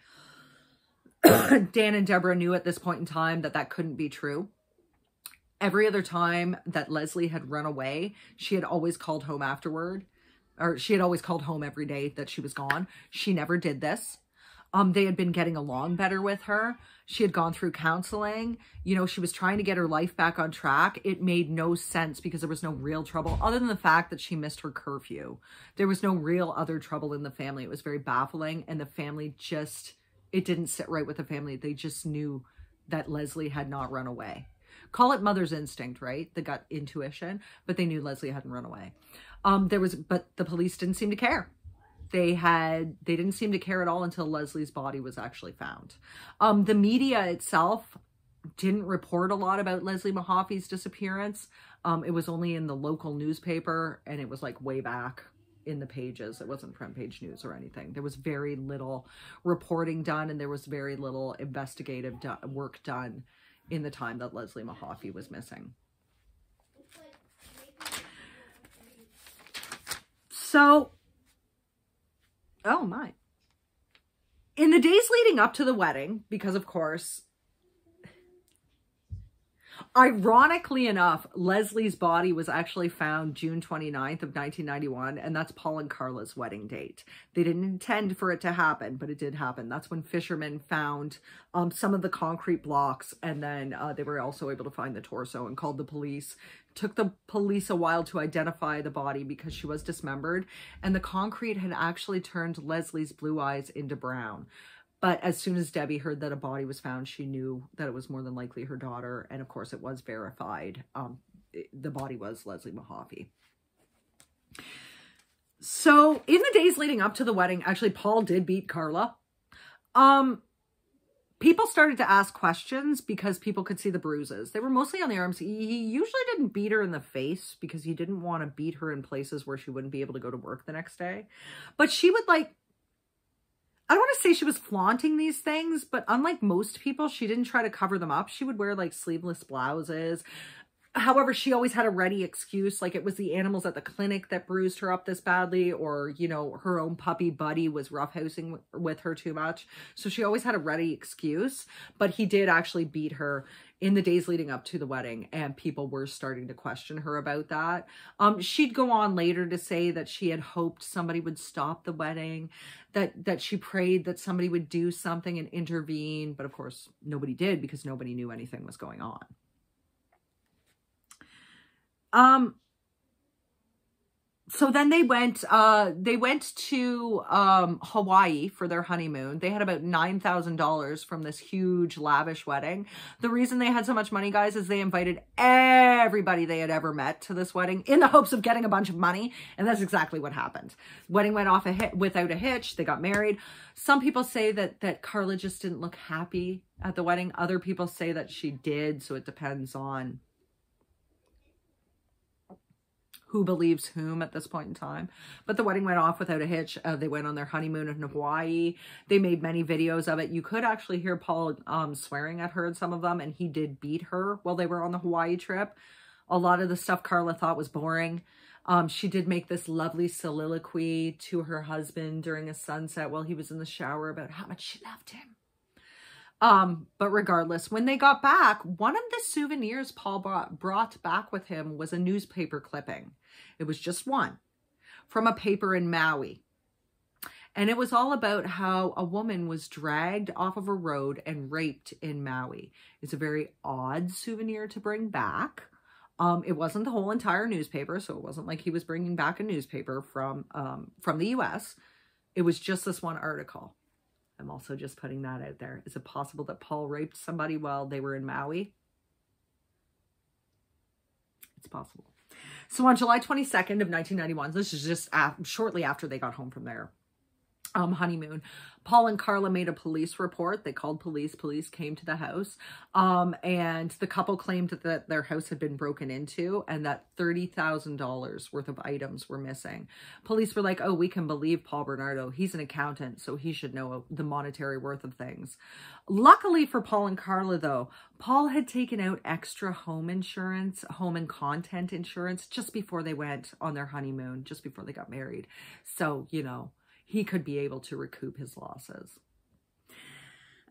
Dan and Deborah knew at this point in time that that couldn't be true. Every other time that Leslie had run away, she had always called home afterward, or she had always called home every day that she was gone. She never did this. Um, they had been getting along better with her. She had gone through counseling. You know, she was trying to get her life back on track. It made no sense because there was no real trouble other than the fact that she missed her curfew. There was no real other trouble in the family. It was very baffling. And the family just, it didn't sit right with the family. They just knew that Leslie had not run away. Call it mother's instinct, right? The gut intuition, but they knew Leslie hadn't run away. Um, there was, but the police didn't seem to care they had they didn't seem to care at all until Leslie's body was actually found. Um, the media itself didn't report a lot about Leslie Mahaffy's disappearance. Um, it was only in the local newspaper and it was like way back in the pages. It wasn't front page news or anything. There was very little reporting done and there was very little investigative do work done in the time that Leslie Mahaffy was missing. So Oh my. In the days leading up to the wedding, because of course, ironically enough, Leslie's body was actually found June 29th of 1991, and that's Paul and Karla's wedding date. They didn't intend for it to happen, but it did happen. That's when fishermen found um, some of the concrete blocks, and then uh, they were also able to find the torso and called the police took the police a while to identify the body because she was dismembered and the concrete had actually turned Leslie's blue eyes into brown. But as soon as Debbie heard that a body was found, she knew that it was more than likely her daughter. And of course, it was verified. Um, the body was Leslie Mahaffy. So in the days leading up to the wedding, actually, Paul did beat Karla. Um, people started to ask questions because people could see the bruises. They were mostly on the arms. He usually didn't beat her in the face because he didn't want to beat her in places where she wouldn't be able to go to work the next day. But she would like, I don't want to say she was flaunting these things, but unlike most people, she didn't try to cover them up. She would wear like sleeveless blouses, However, she always had a ready excuse, like it was the animals at the clinic that bruised her up this badly, or, you know, her own puppy Buddy was roughhousing with her too much. So she always had a ready excuse, but he did actually beat her in the days leading up to the wedding, and people were starting to question her about that. Um, she'd go on later to say that she had hoped somebody would stop the wedding, that that she prayed that somebody would do something and intervene, but of course nobody did because nobody knew anything was going on. Um, so then they went uh they went to um Hawaii for their honeymoon. They had about $9,000 from this huge lavish wedding. The reason they had so much money guys is they invited everybody they had ever met to this wedding in the hopes of getting a bunch of money and that's exactly what happened. Wedding went off a hit without a hitch. They got married. Some people say that that Karla just didn't look happy at the wedding. Other people say that she did, so it depends on who believes whom at this point in time. But the wedding went off without a hitch. Uh, they went on their honeymoon in Hawaii. They made many videos of it. You could actually hear Paul um, swearing at her in some of them, and he did beat her while they were on the Hawaii trip. A lot of the stuff Karla thought was boring. Um, she did make this lovely soliloquy to her husband during a sunset while he was in the shower about how much she loved him. Um, but regardless, when they got back, one of the souvenirs Paul brought, brought back with him was a newspaper clipping. It was just one from a paper in Maui. And it was all about how a woman was dragged off of a road and raped in Maui. It's a very odd souvenir to bring back. Um, it wasn't the whole entire newspaper, so it wasn't like he was bringing back a newspaper from um, from the U.S. It was just this one article. I'm also just putting that out there. Is it possible that Paul raped somebody while they were in Maui? It's possible. So on July 22nd of 1991, this is just shortly after they got home from there, um, honeymoon. Paul and Karla made a police report. They called police. Police came to the house. Um, and the couple claimed that their house had been broken into and that $30,000 worth of items were missing. Police were like, oh, we can believe Paul Bernardo. He's an accountant, so he should know the monetary worth of things. Luckily for Paul and Karla, though, Paul had taken out extra home insurance, home and content insurance just before they went on their honeymoon, just before they got married. So, you know, he could be able to recoup his losses.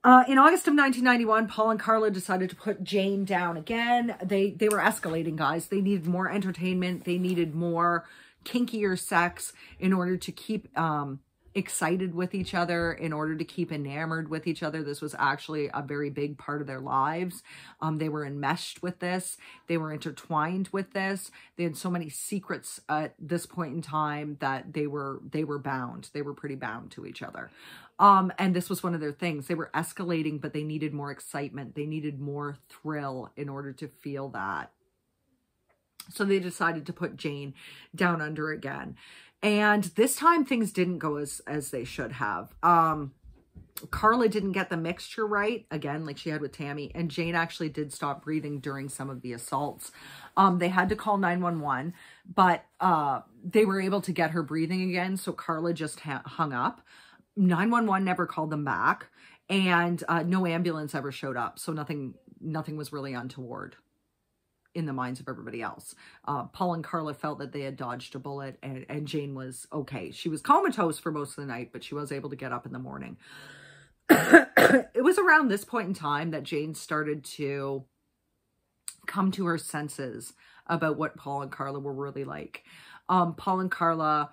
Uh, in August of 1991, Paul and Karla decided to put Jane down again. They they were escalating, guys. They needed more entertainment. They needed more kinkier sex in order to keep um, excited with each other in order to keep enamored with each other. This was actually a very big part of their lives. Um, they were enmeshed with this. They were intertwined with this. They had so many secrets at this point in time that they were they were bound. They were pretty bound to each other. Um, and this was one of their things. They were escalating, but they needed more excitement. They needed more thrill in order to feel that. So they decided to put Jane down under again. And this time things didn't go as, as they should have. Um, Karla didn't get the mixture right, again, like she had with Tammy, and Jane actually did stop breathing during some of the assaults. Um, they had to call 911, but uh, they were able to get her breathing again, so Karla just hung up. 911 never called them back, and uh, no ambulance ever showed up, so nothing nothing was really untoward in the minds of everybody else. Uh, Paul and Karla felt that they had dodged a bullet and, and Jane was okay. She was comatose for most of the night, but she was able to get up in the morning. it was around this point in time that Jane started to come to her senses about what Paul and Karla were really like. Um, Paul and Karla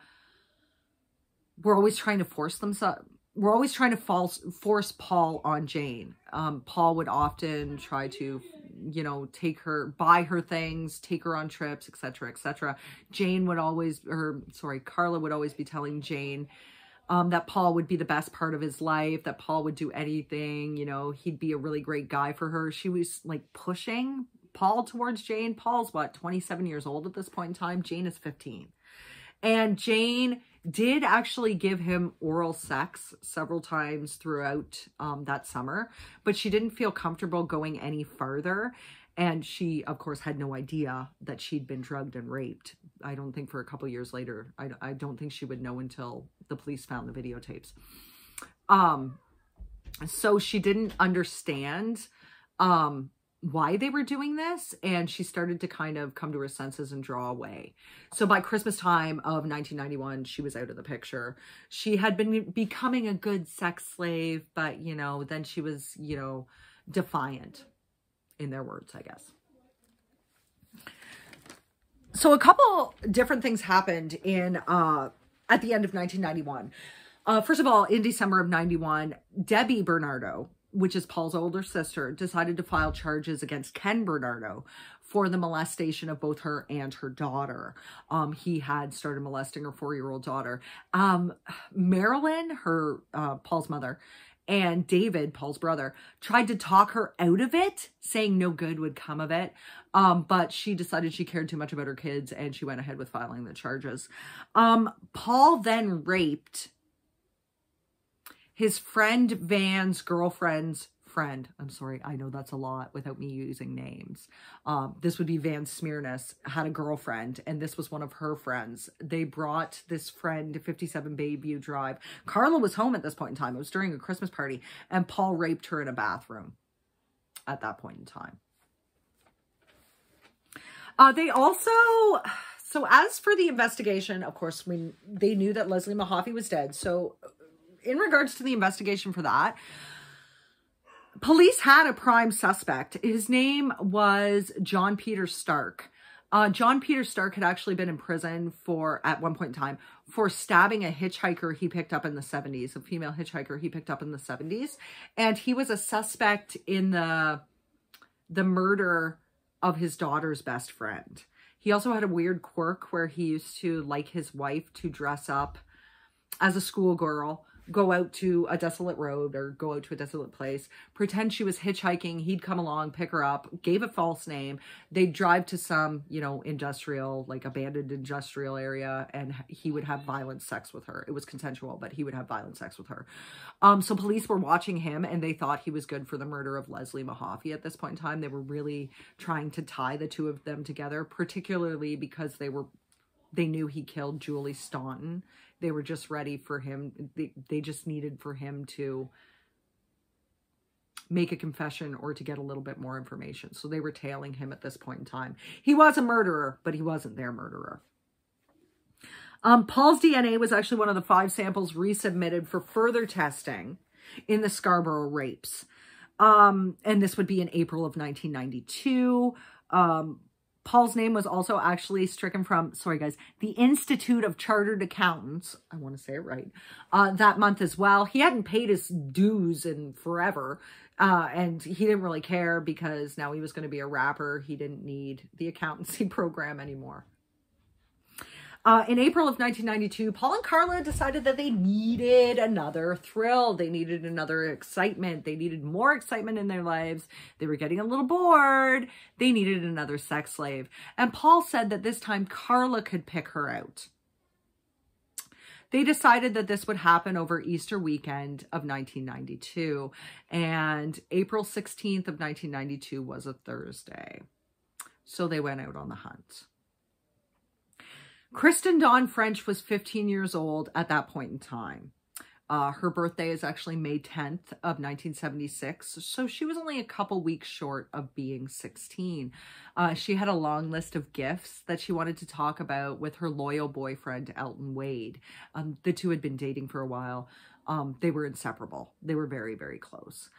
were always trying to force themselves we're always trying to false, force Paul on Jane. Um, Paul would often try to you know, take her, buy her things, take her on trips, etc., etc. Jane would always, or sorry, Karla would always be telling Jane um, that Paul would be the best part of his life, that Paul would do anything, you know, he'd be a really great guy for her. She was like pushing Paul towards Jane. Paul's what, 27 years old at this point in time? Jane is 15. And Jane did actually give him oral sex several times throughout um, that summer, but she didn't feel comfortable going any further. And she, of course, had no idea that she'd been drugged and raped. I don't think for a couple years later. I, I don't think she would know until the police found the videotapes. Um, so she didn't understand um, why they were doing this and she started to kind of come to her senses and draw away. So by Christmas time of 1991, she was out of the picture. She had been becoming a good sex slave, but you know, then she was, you know, defiant in their words, I guess. So a couple different things happened in uh at the end of 1991. Uh, first of all, in December of 91, Debbie Bernardo, which is Paul's older sister, decided to file charges against Ken Bernardo for the molestation of both her and her daughter. Um, he had started molesting her four-year-old daughter. Um, Marilyn, her uh, Paul's mother, and David, Paul's brother, tried to talk her out of it, saying no good would come of it. Um, but she decided she cared too much about her kids and she went ahead with filing the charges. Um, Paul then raped his friend Van's girlfriend's friend. I'm sorry, I know that's a lot without me using names. Um, this would be Van Smirnis, had a girlfriend, and this was one of her friends. They brought this friend to 57 Bayview Drive. Karla was home at this point in time. It was during a Christmas party, and Paul raped her in a bathroom at that point in time. Uh, they also, so as for the investigation, of course, when they knew that Leslie Mahaffy was dead. So in regards to the investigation for that, police had a prime suspect. His name was John Peter Stark. Uh, John Peter Stark had actually been in prison for, at one point in time, for stabbing a hitchhiker he picked up in the 70s, a female hitchhiker he picked up in the 70s. And he was a suspect in the, the murder of his daughter's best friend. He also had a weird quirk where he used to like his wife to dress up as a schoolgirl go out to a desolate road or go out to a desolate place, pretend she was hitchhiking. He'd come along, pick her up, gave a false name. They'd drive to some, you know, industrial, like abandoned industrial area, and he would have violent sex with her. It was consensual, but he would have violent sex with her. Um, so police were watching him and they thought he was good for the murder of Leslie Mahaffy at this point in time. They were really trying to tie the two of them together, particularly because they were they knew he killed Julie Staunton. They were just ready for him. They, they just needed for him to make a confession or to get a little bit more information. So they were tailing him at this point in time. He was a murderer, but he wasn't their murderer. Um, Paul's DNA was actually one of the five samples resubmitted for further testing in the Scarborough rapes. Um, and this would be in April of 1992. Um, Paul's name was also actually stricken from, sorry guys, the Institute of Chartered Accountants. I want to say it right. Uh, that month as well. He hadn't paid his dues in forever. Uh, and he didn't really care because now he was going to be a rapper. He didn't need the accountancy program anymore. Uh, in April of 1992, Paul and Karla decided that they needed another thrill. They needed another excitement. They needed more excitement in their lives. They were getting a little bored. They needed another sex slave. And Paul said that this time Karla could pick her out. They decided that this would happen over Easter weekend of 1992. And April 16th of 1992 was a Thursday. So they went out on the hunt. Kristen Dawn French was 15 years old at that point in time. Uh, her birthday is actually May 10th of 1976, so she was only a couple weeks short of being 16. Uh, she had a long list of gifts that she wanted to talk about with her loyal boyfriend, Elton Wade. Um, the two had been dating for a while. Um, they were inseparable. They were very, very close.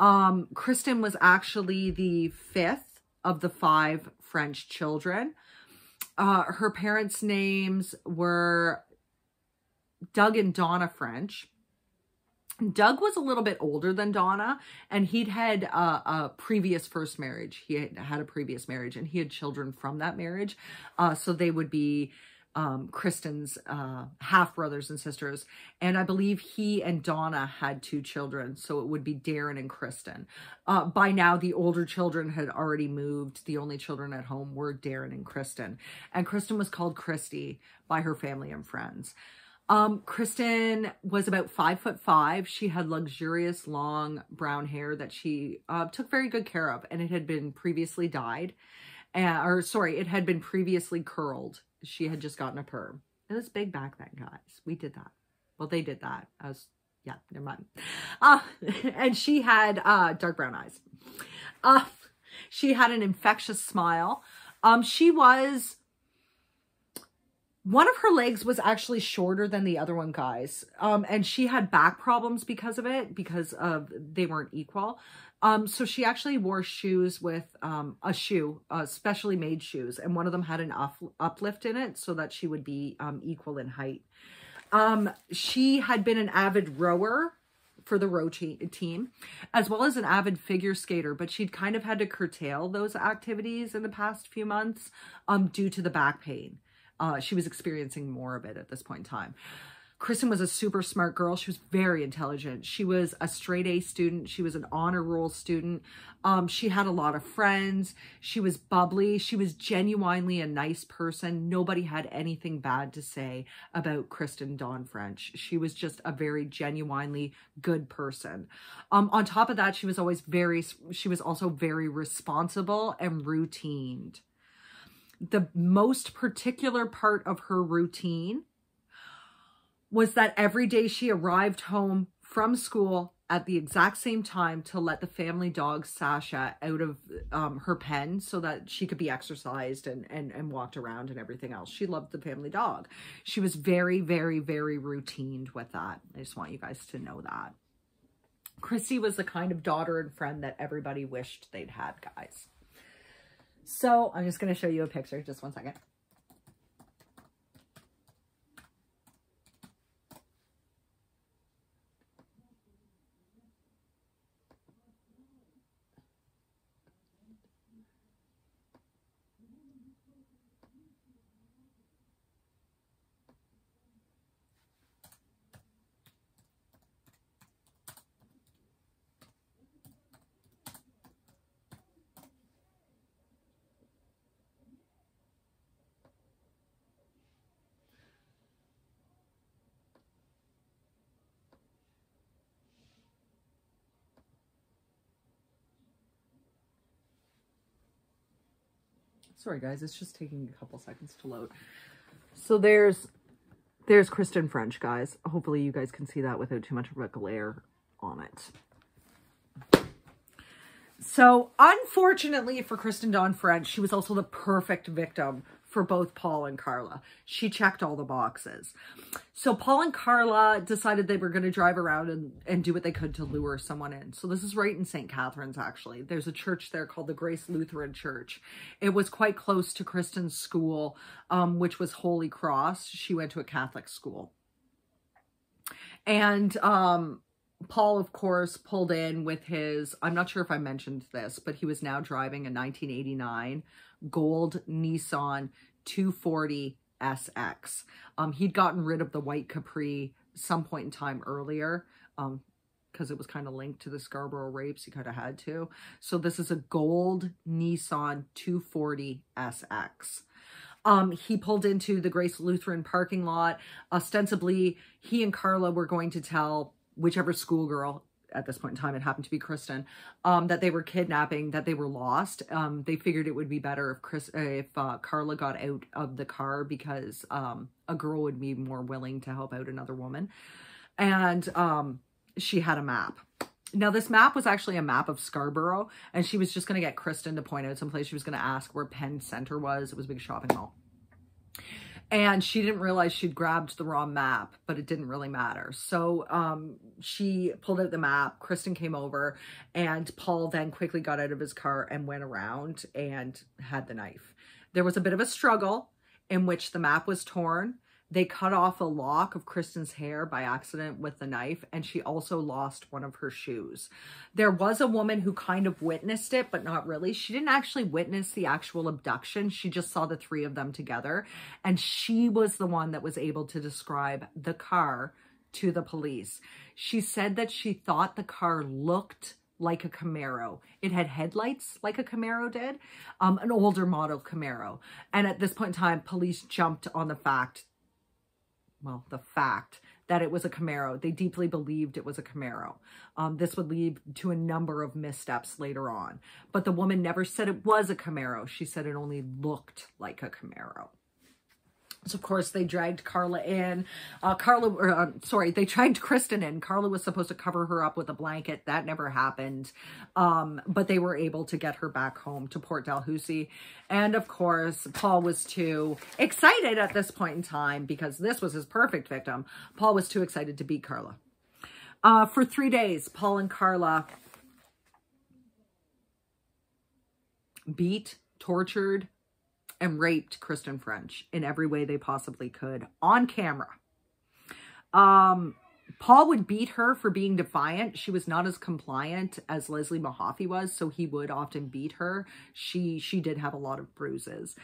Um, Kristen was actually the fifth of the five French children. Uh, her parents' names were Doug and Donna French. Doug was a little bit older than Donna, and he'd had a, a, previous first marriage. He had had a previous marriage, and he had children from that marriage. Uh, so they would be um, Kristen's uh, half brothers and sisters. And I believe he and Donna had two children. So it would be Darren and Kristen. Uh, by now, the older children had already moved. The only children at home were Darren and Kristen. And Kristen was called Christy by her family and friends. Um, Kristen was about five foot five. She had luxurious long brown hair that she uh, took very good care of, and it had been previously dyed, uh, or sorry, it had been previously curled she had just gotten a perm. It was big back then, guys. We did that. Well, they did that. I was, yeah, never mind. Uh, and she had uh, dark brown eyes. Uh, she had an infectious smile. Um, she was, one of her legs was actually shorter than the other one, guys. Um, and she had back problems because of it, because of they weren't equal. Um, so she actually wore shoes with um, a shoe, uh, specially made shoes, and one of them had an up, uplift in it so that she would be um, equal in height. Um, she had been an avid rower for the row team, as well as an avid figure skater, but she'd kind of had to curtail those activities in the past few months um, due to the back pain. Uh, she was experiencing more of it at this point in time. Kristen was a super smart girl. She was very intelligent. She was a straight A student. She was an honor roll student. Um, she had a lot of friends. She was bubbly. She was genuinely a nice person. Nobody had anything bad to say about Kristen Dawn French. She was just a very genuinely good person. Um, on top of that, she was always very, she was also very responsible and routined. The most particular part of her routine was that every day she arrived home from school at the exact same time to let the family dog Sasha out of um, her pen so that she could be exercised and, and, and walked around and everything else. She loved the family dog. She was very, very, very routined with that. I just want you guys to know that. Christy was the kind of daughter and friend that everybody wished they'd had, guys. So I'm just going to show you a picture. Just one second. Sorry guys, it's just taking a couple seconds to load. So there's there's Kristen French, guys. Hopefully you guys can see that without too much of a glare on it. So unfortunately for Kristen Dawn French, she was also the perfect victim for both Paul and Karla. She checked all the boxes. So Paul and Karla decided they were going to drive around and, and do what they could to lure someone in. So this is right in St. Catharines, actually. There's a church there called the Grace Lutheran Church. It was quite close to Kristen's school, um, which was Holy Cross. She went to a Catholic school. And um, Paul, of course, pulled in with his, I'm not sure if I mentioned this, but he was now driving a 1989 gold Nissan 240 SX. Um, he'd gotten rid of the white Capri some point in time earlier, um, because it was kind of linked to the Scarborough rapes. He kind of had to. So this is a gold Nissan 240 SX. Um, he pulled into the Grace Lutheran parking lot. Ostensibly, he and Karla were going to tell whichever schoolgirl at this point in time, it happened to be Kristen, um, that they were kidnapping, that they were lost. Um, they figured it would be better if Chris, if uh, Karla got out of the car because um, a girl would be more willing to help out another woman. And um, she had a map. Now, this map was actually a map of Scarborough, and she was just going to get Kristen to point out someplace. She was going to ask where Pen Centre was. It was a big shopping mall. And she didn't realize she'd grabbed the wrong map, but it didn't really matter. So um, she pulled out the map. Kristen came over, and Paul then quickly got out of his car and went around and had the knife. There was a bit of a struggle in which the map was torn they cut off a lock of Kristen's hair by accident with the knife, and she also lost one of her shoes. There was a woman who kind of witnessed it, but not really. She didn't actually witness the actual abduction. She just saw the three of them together, and she was the one that was able to describe the car to the police. She said that she thought the car looked like a Camaro. It had headlights like a Camaro did, um, an older model Camaro. And at this point in time, police jumped on the fact well, the fact that it was a Camaro. They deeply believed it was a Camaro. Um, this would lead to a number of missteps later on. But the woman never said it was a Camaro. She said it only looked like a Camaro. So, of course, they dragged Karla in. Uh, Karla, or, uh, sorry, they dragged Kristen in. Karla was supposed to cover her up with a blanket. That never happened. Um, but they were able to get her back home to Port Dalhousie. And, of course, Paul was too excited at this point in time because this was his perfect victim. Paul was too excited to beat Karla. Uh, for three days, Paul and Karla beat, tortured, and raped Kristen French in every way they possibly could on camera. Um, Paul would beat her for being defiant. She was not as compliant as Leslie Mahaffy was, so he would often beat her. She she did have a lot of bruises.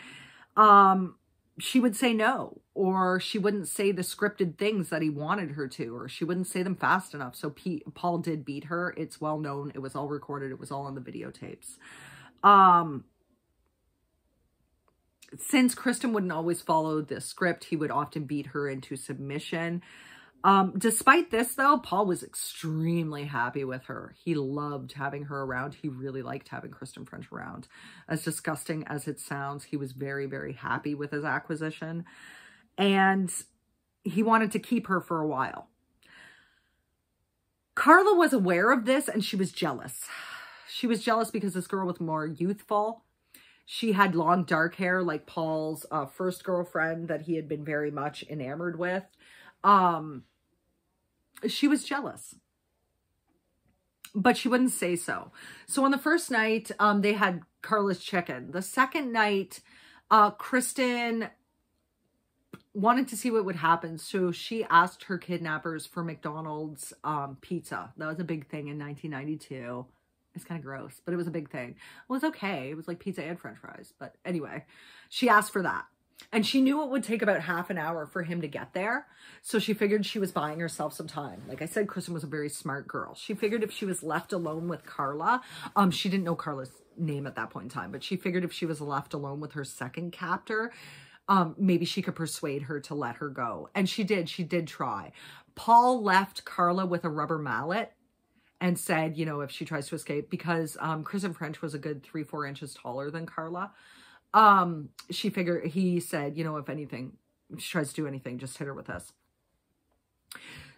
Um, she would say no, or she wouldn't say the scripted things that he wanted her to, or she wouldn't say them fast enough. So Pete, Paul did beat her. It's well known. It was all recorded. It was all on the videotapes. Um, since Kristen wouldn't always follow the script, he would often beat her into submission. Um, despite this, though, Paul was extremely happy with her. He loved having her around. He really liked having Kristen French around. As disgusting as it sounds, he was very, very happy with his acquisition. And he wanted to keep her for a while. Karla was aware of this and she was jealous. She was jealous because this girl was more youthful she had long dark hair like Paul's uh, first girlfriend that he had been very much enamored with. Um, she was jealous. But she wouldn't say so. So on the first night, um, they had Karla's chicken. The second night, uh, Kristen wanted to see what would happen. So she asked her kidnappers for McDonald's um, pizza. That was a big thing in 1992. It's kind of gross, but it was a big thing. It was okay. It was like pizza and french fries. But anyway, she asked for that. And she knew it would take about half an hour for him to get there. So she figured she was buying herself some time. Like I said, Kristen was a very smart girl. She figured if she was left alone with Karla, um, she didn't know Karla's name at that point in time, but she figured if she was left alone with her second captor, um, maybe she could persuade her to let her go. And she did. She did try. Paul left Karla with a rubber mallet and said, you know, if she tries to escape, because um, Kristen French was a good three, four inches taller than Karla. um, she figured, he said, you know, if anything, she tries to do anything, just hit her with this.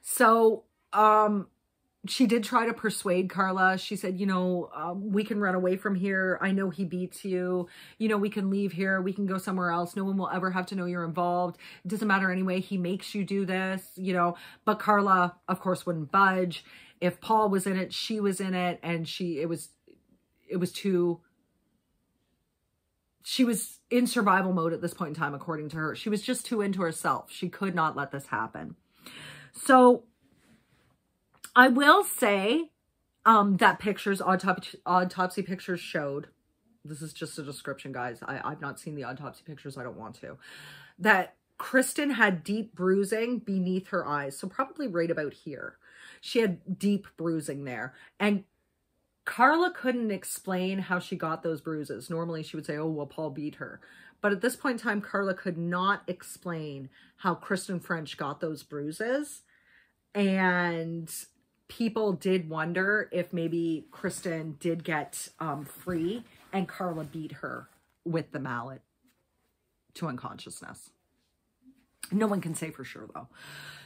So, um, she did try to persuade Karla. She said, you know, um, we can run away from here. I know he beats you. You know, we can leave here. We can go somewhere else. No one will ever have to know you're involved. It doesn't matter anyway. He makes you do this, you know. But Karla, of course, wouldn't budge. If Paul was in it, she was in it. And she, it was, it was too, she was in survival mode at this point in time, according to her. She was just too into herself. She could not let this happen. So I will say um, that pictures, autopsy, autopsy pictures showed, this is just a description, guys. I, I've not seen the autopsy pictures. I don't want to. That Kristen had deep bruising beneath her eyes. So probably right about here. She had deep bruising there. And Karla couldn't explain how she got those bruises. Normally she would say, oh, well, Paul beat her. But at this point in time, Karla could not explain how Kristen French got those bruises. And people did wonder if maybe Kristen did get um, free and Karla beat her with the mallet to unconsciousness. No one can say for sure though.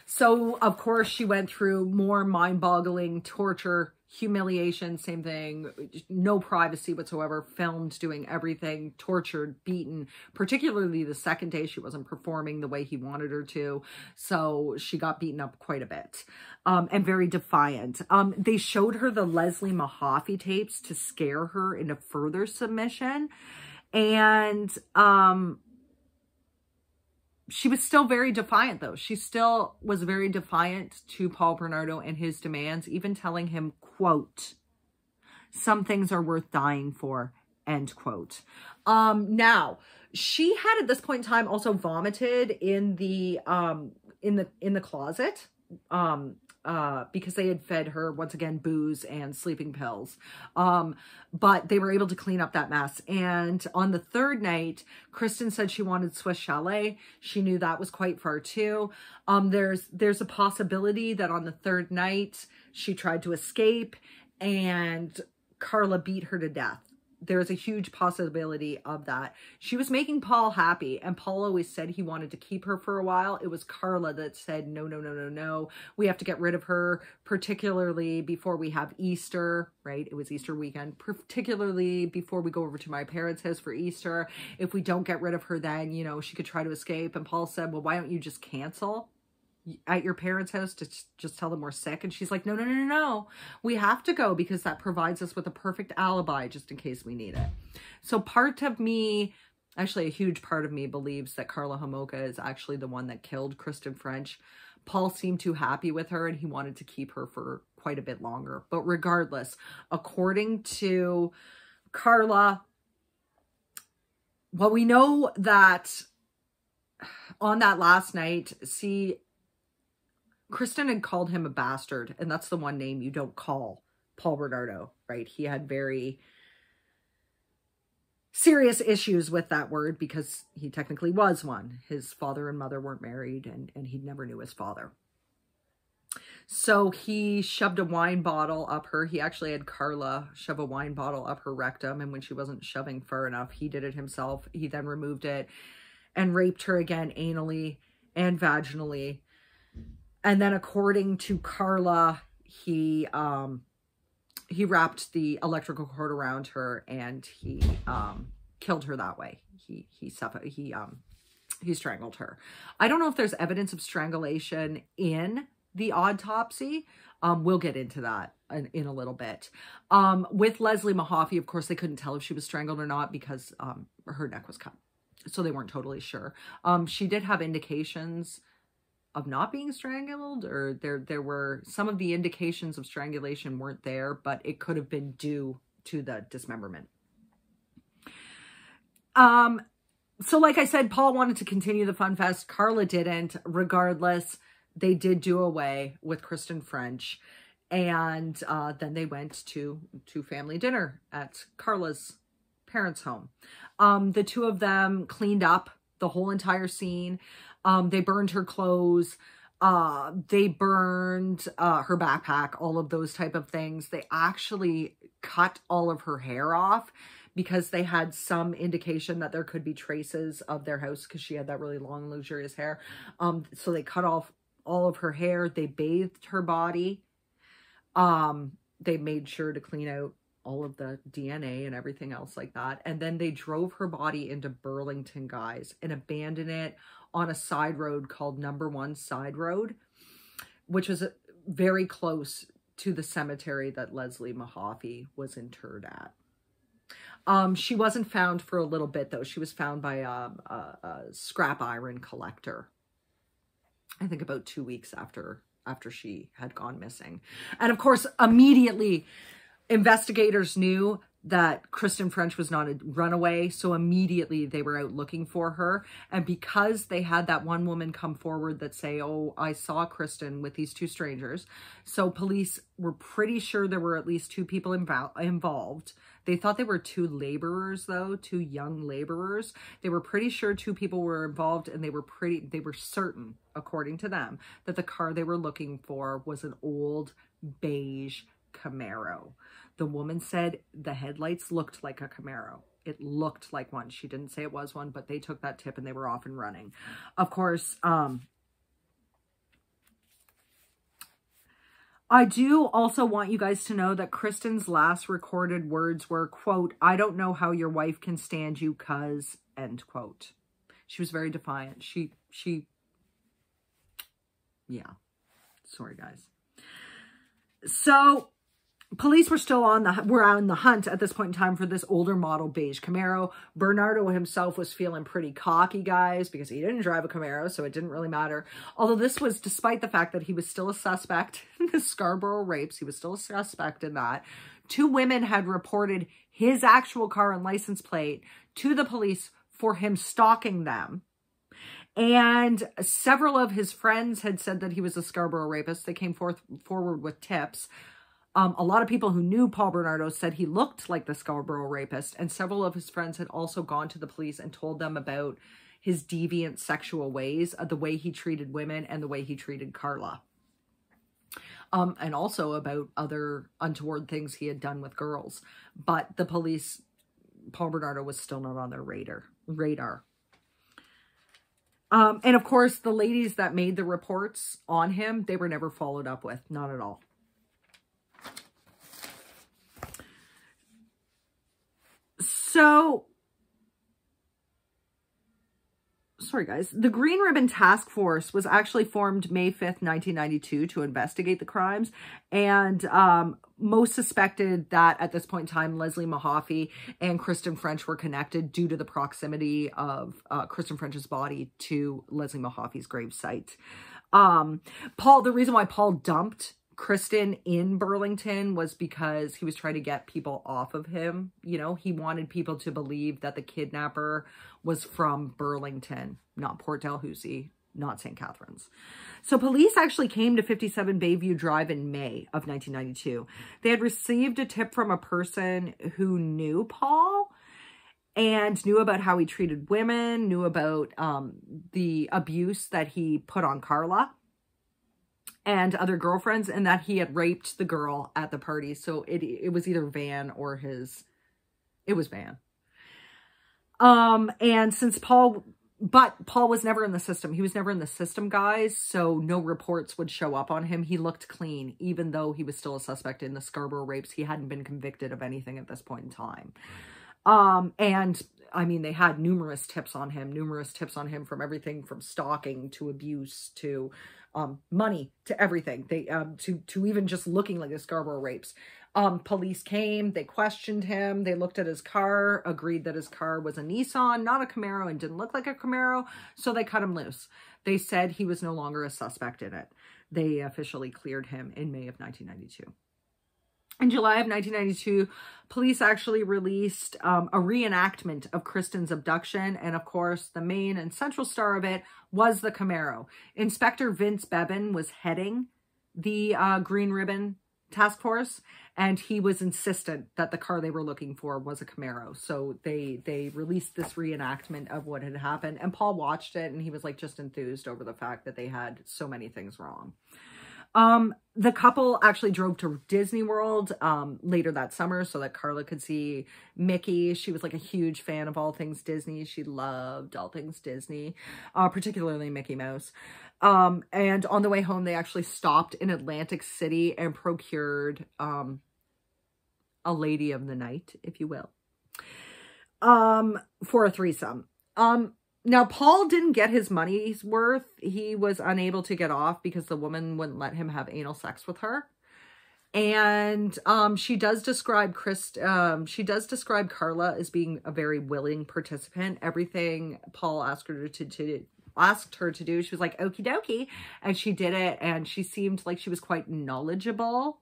So of course she went through more mind-boggling torture humiliation, same thing, no privacy whatsoever, filmed doing everything, tortured, beaten, particularly the second day she wasn't performing the way he wanted her to. So she got beaten up quite a bit um, and very defiant. Um, they showed her the Leslie Mahaffy tapes to scare her into further submission. And um, she was still very defiant though. She still was very defiant to Paul Bernardo and his demands, even telling him, quote, some things are worth dying for, end quote. Um, now, she had at this point in time also vomited in the, um, in the, in the closet. Um, uh, because they had fed her once again booze and sleeping pills. Um, but they were able to clean up that mess. And on the third night, Kristen said she wanted Swiss Chalet. She knew that was quite far too. Um, there's there's a possibility that on the third night she tried to escape and Karla beat her to death there's a huge possibility of that. She was making Paul happy and Paul always said he wanted to keep her for a while. It was Karla that said, no, no, no, no, no. We have to get rid of her, particularly before we have Easter, right? It was Easter weekend, particularly before we go over to my parents' house for Easter. If we don't get rid of her, then, you know, she could try to escape. And Paul said, well, why don't you just cancel? At your parents' house to just tell them we're sick? And she's like, no, no, no, no, no. We have to go because that provides us with a perfect alibi just in case we need it. So part of me, actually a huge part of me believes that Karla Homolka is actually the one that killed Kristen French. Paul seemed too happy with her and he wanted to keep her for quite a bit longer. But regardless, according to Karla, well, we know that on that last night, see, Kristen had called him a bastard, and that's the one name you don't call Paul Bernardo, right? He had very serious issues with that word because he technically was one. His father and mother weren't married, and, and he never knew his father. So he shoved a wine bottle up her. He actually had Karla shove a wine bottle up her rectum, and when she wasn't shoving far enough, he did it himself. He then removed it and raped her again anally and vaginally and then according to Karla, he um he wrapped the electrical cord around her and he um killed her that way. He he he um he strangled her. I don't know if there's evidence of strangulation in the autopsy. Um, we'll get into that in, in a little bit. Um, with Leslie Mahaffy, of course, they couldn't tell if she was strangled or not because um, her neck was cut. So they weren't totally sure. Um, she did have indications of not being strangled or there there were some of the indications of strangulation weren't there but it could have been due to the dismemberment. Um so like i said paul wanted to continue the fun fest. Karla didn't. Regardless they did do away with kristen french and uh, then they went to to family dinner at karla's parents home. Um the two of them cleaned up the whole entire scene um, they burned her clothes. Uh, they burned uh, her backpack, all of those type of things. They actually cut all of her hair off because they had some indication that there could be traces of their house because she had that really long, luxurious hair. Um, so they cut off all of her hair. They bathed her body. Um, they made sure to clean out all of the DNA and everything else like that. And then they drove her body into Burlington, guys, and abandoned it on a side road called Number One Side Road, which was very close to the cemetery that Leslie Mahaffy was interred at. Um, she wasn't found for a little bit, though. She was found by a, a, a scrap iron collector. I think about two weeks after after she had gone missing. And of course, immediately investigators knew that Kristen French was not a runaway, so immediately they were out looking for her. And because they had that one woman come forward that say, "Oh, I saw Kristen with these two strangers," so police were pretty sure there were at least two people invo- involved. They thought they were two laborers, though, two young laborers. They were pretty sure two people were involved, and they were pretty, they were certain, according to them, that the car they were looking for was an old beige Camaro. The woman said the headlights looked like a Camaro. It looked like one. She didn't say it was one, but they took that tip and they were off and running. Of course, um, I do also want you guys to know that Kristen's last recorded words were, quote, I don't know how your wife can stand you cuz, end quote. She was very defiant. She, she, yeah. Sorry, guys. So Police were still on the were on the hunt at this point in time for this older model beige Camaro. Bernardo himself was feeling pretty cocky, guys, because he didn't drive a Camaro, so it didn't really matter. Although this was despite the fact that he was still a suspect in the Scarborough rapes, he was still a suspect in that. Two women had reported his actual car and license plate to the police for him stalking them. And several of his friends had said that he was a Scarborough rapist. They came forth forward with tips. Um, a lot of people who knew Paul Bernardo said he looked like the Scarborough rapist, and several of his friends had also gone to the police and told them about his deviant sexual ways, uh, the way he treated women and the way he treated Karla. Um, and also about other untoward things he had done with girls. But the police, Paul Bernardo was still not on their radar. radar. Um, and of course, the ladies that made the reports on him, they were never followed up with, not at all. So, sorry guys, the Green Ribbon Task Force was actually formed May 5th, 1992 to investigate the crimes. And um, most suspected that at this point in time, Leslie Mahaffy and Kristen French were connected due to the proximity of uh, Kristen French's body to Leslie Mahaffy's grave site. Um, Paul, the reason why Paul dumped Kristen in Burlington was because he was trying to get people off of him. You know, he wanted people to believe that the kidnapper was from Burlington, not Port Dalhousie, not St. Catharines. So police actually came to 57 Bayview Drive in May of 1992. They had received a tip from a person who knew Paul and knew about how he treated women, knew about um, the abuse that he put on Karla and other girlfriends and that he had raped the girl at the party. So it it was either Van or his it was Van. Um and since Paul but Paul was never in the system. He was never in the system, guys, so no reports would show up on him. He looked clean, even though he was still a suspect in the Scarborough rapes. He hadn't been convicted of anything at this point in time. Um, and I mean, they had numerous tips on him, numerous tips on him from everything from stalking to abuse to um, money to everything. They um, to to even just looking like the Scarborough rapes. Um, police came, they questioned him, they looked at his car, agreed that his car was a Nissan, not a Camaro, and didn't look like a Camaro, so they cut him loose. They said he was no longer a suspect in it. They officially cleared him in May of 1992. In July of 1992, police actually released um, a reenactment of Kristen's abduction. And of course, the main and central star of it was the Camaro. Inspector Vince Bevan was heading the uh, Green Ribbon Task Force, and he was insistent that the car they were looking for was a Camaro. So they they released this reenactment of what had happened, and Paul watched it, and he was like just enthused over the fact that they had so many things wrong. Um, the couple actually drove to Disney World um, later that summer so that Karla could see Mickey. She was like a huge fan of all things Disney. She loved all things Disney, uh, particularly Mickey Mouse. Um, and on the way home, they actually stopped in Atlantic City and procured um, a lady of the night, if you will, um, for a threesome. Um, now, Paul didn't get his money's worth. He was unable to get off because the woman wouldn't let him have anal sex with her. And um, she does describe Chris, um, she does describe Karla as being a very willing participant. Everything Paul asked her to, to asked her to do, she was like, okie dokie. And she did it. And she seemed like she was quite knowledgeable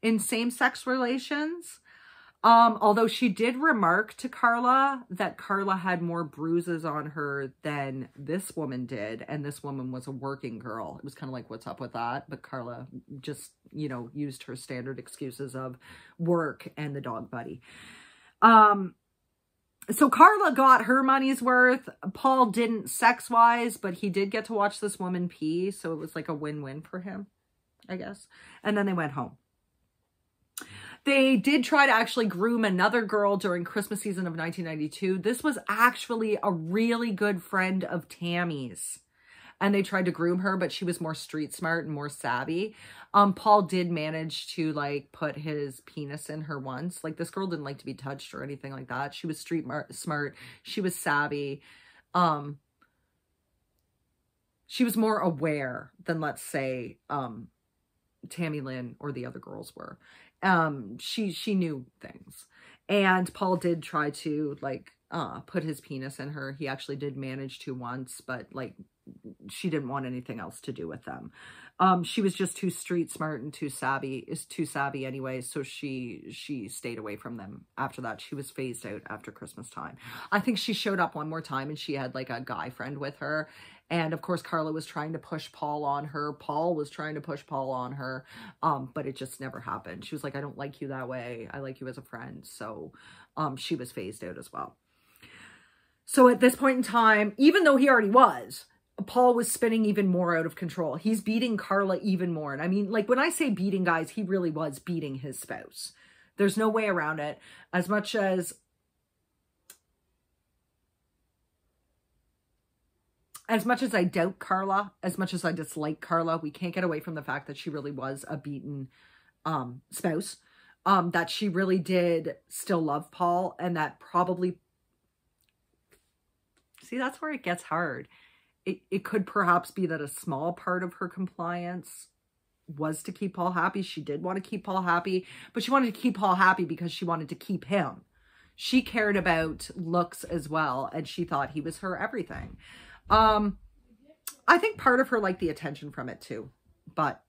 in same-sex relations. Um, although she did remark to Karla that Karla had more bruises on her than this woman did. And this woman was a working girl. It was kind of like, what's up with that? But Karla just, you know, used her standard excuses of work and the dog buddy. Um, so Karla got her money's worth. Paul didn't sex-wise, but he did get to watch this woman pee. So it was like a win-win for him, I guess. And then they went home. They did try to actually groom another girl during Christmas season of 1992. This was actually a really good friend of Tammy's. And they tried to groom her, but she was more street smart and more savvy. Um, Paul did manage to like put his penis in her once. Like this girl didn't like to be touched or anything like that. She was street smart. She was savvy. Um, she was more aware than let's say um, Tammy Lyn or the other girls were um she she knew things. And paul did try to like uh put his penis in her. He actually did manage to once but like she didn't want anything else to do with them. Um she was just too street smart and too savvy is too savvy anyway so she she stayed away from them after that. She was phased out after christmas time. I think she showed up one more time and she had like a guy friend with her and of course, Karla was trying to push Paul on her. Paul was trying to push Paul on her. Um, but it just never happened. She was like, I don't like you that way. I like you as a friend. So um, she was phased out as well. So at this point in time, even though he already was, Paul was spinning even more out of control. He's beating Karla even more. And I mean, like when I say beating guys, he really was beating his spouse. There's no way around it. As much as as much as I doubt Karla, as much as I dislike Karla, we can't get away from the fact that she really was a beaten um, spouse. Um, that she really did still love Paul and that probably, see, that's where it gets hard. It, it could perhaps be that a small part of her compliance was to keep Paul happy. She did want to keep Paul happy, but she wanted to keep Paul happy because she wanted to keep him. She cared about looks as well, and she thought he was her everything. Um, I think part of her liked the attention from it too, but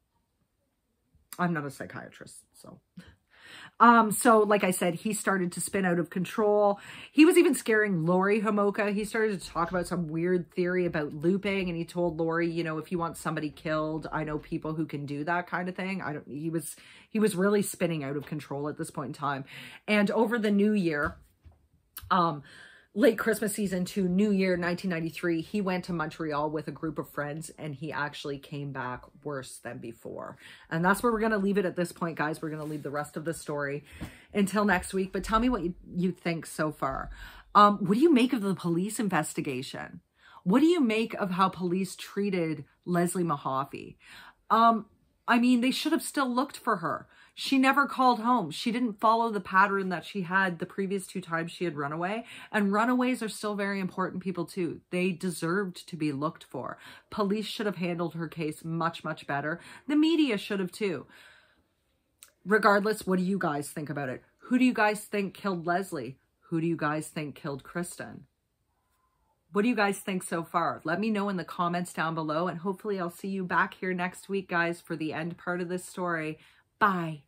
I'm not a psychiatrist, so. Um, so like I said, he started to spin out of control. He was even scaring Lori Homolka. He started to talk about some weird theory about looping and he told Lori, you know, if you want somebody killed, I know people who can do that kind of thing. I don't, he was, he was really spinning out of control at this point in time. And over the new year, um, late Christmas season to New Year 1993, he went to Montreal with a group of friends and he actually came back worse than before. And that's where we're going to leave it at this point, guys. We're going to leave the rest of the story until next week. But tell me what you, you think so far. Um, what do you make of the police investigation? What do you make of how police treated Leslie Mahaffy? Um, I mean, they should have still looked for her. She never called home. She didn't follow the pattern that she had the previous two times she had run away. And runaways are still very important people too. They deserved to be looked for. Police should have handled her case much, much better. The media should have too. Regardless, what do you guys think about it? Who do you guys think killed Leslie? Who do you guys think killed Kristen? What do you guys think so far? Let me know in the comments down below and hopefully I'll see you back here next week, guys, for the end part of this story. Bye.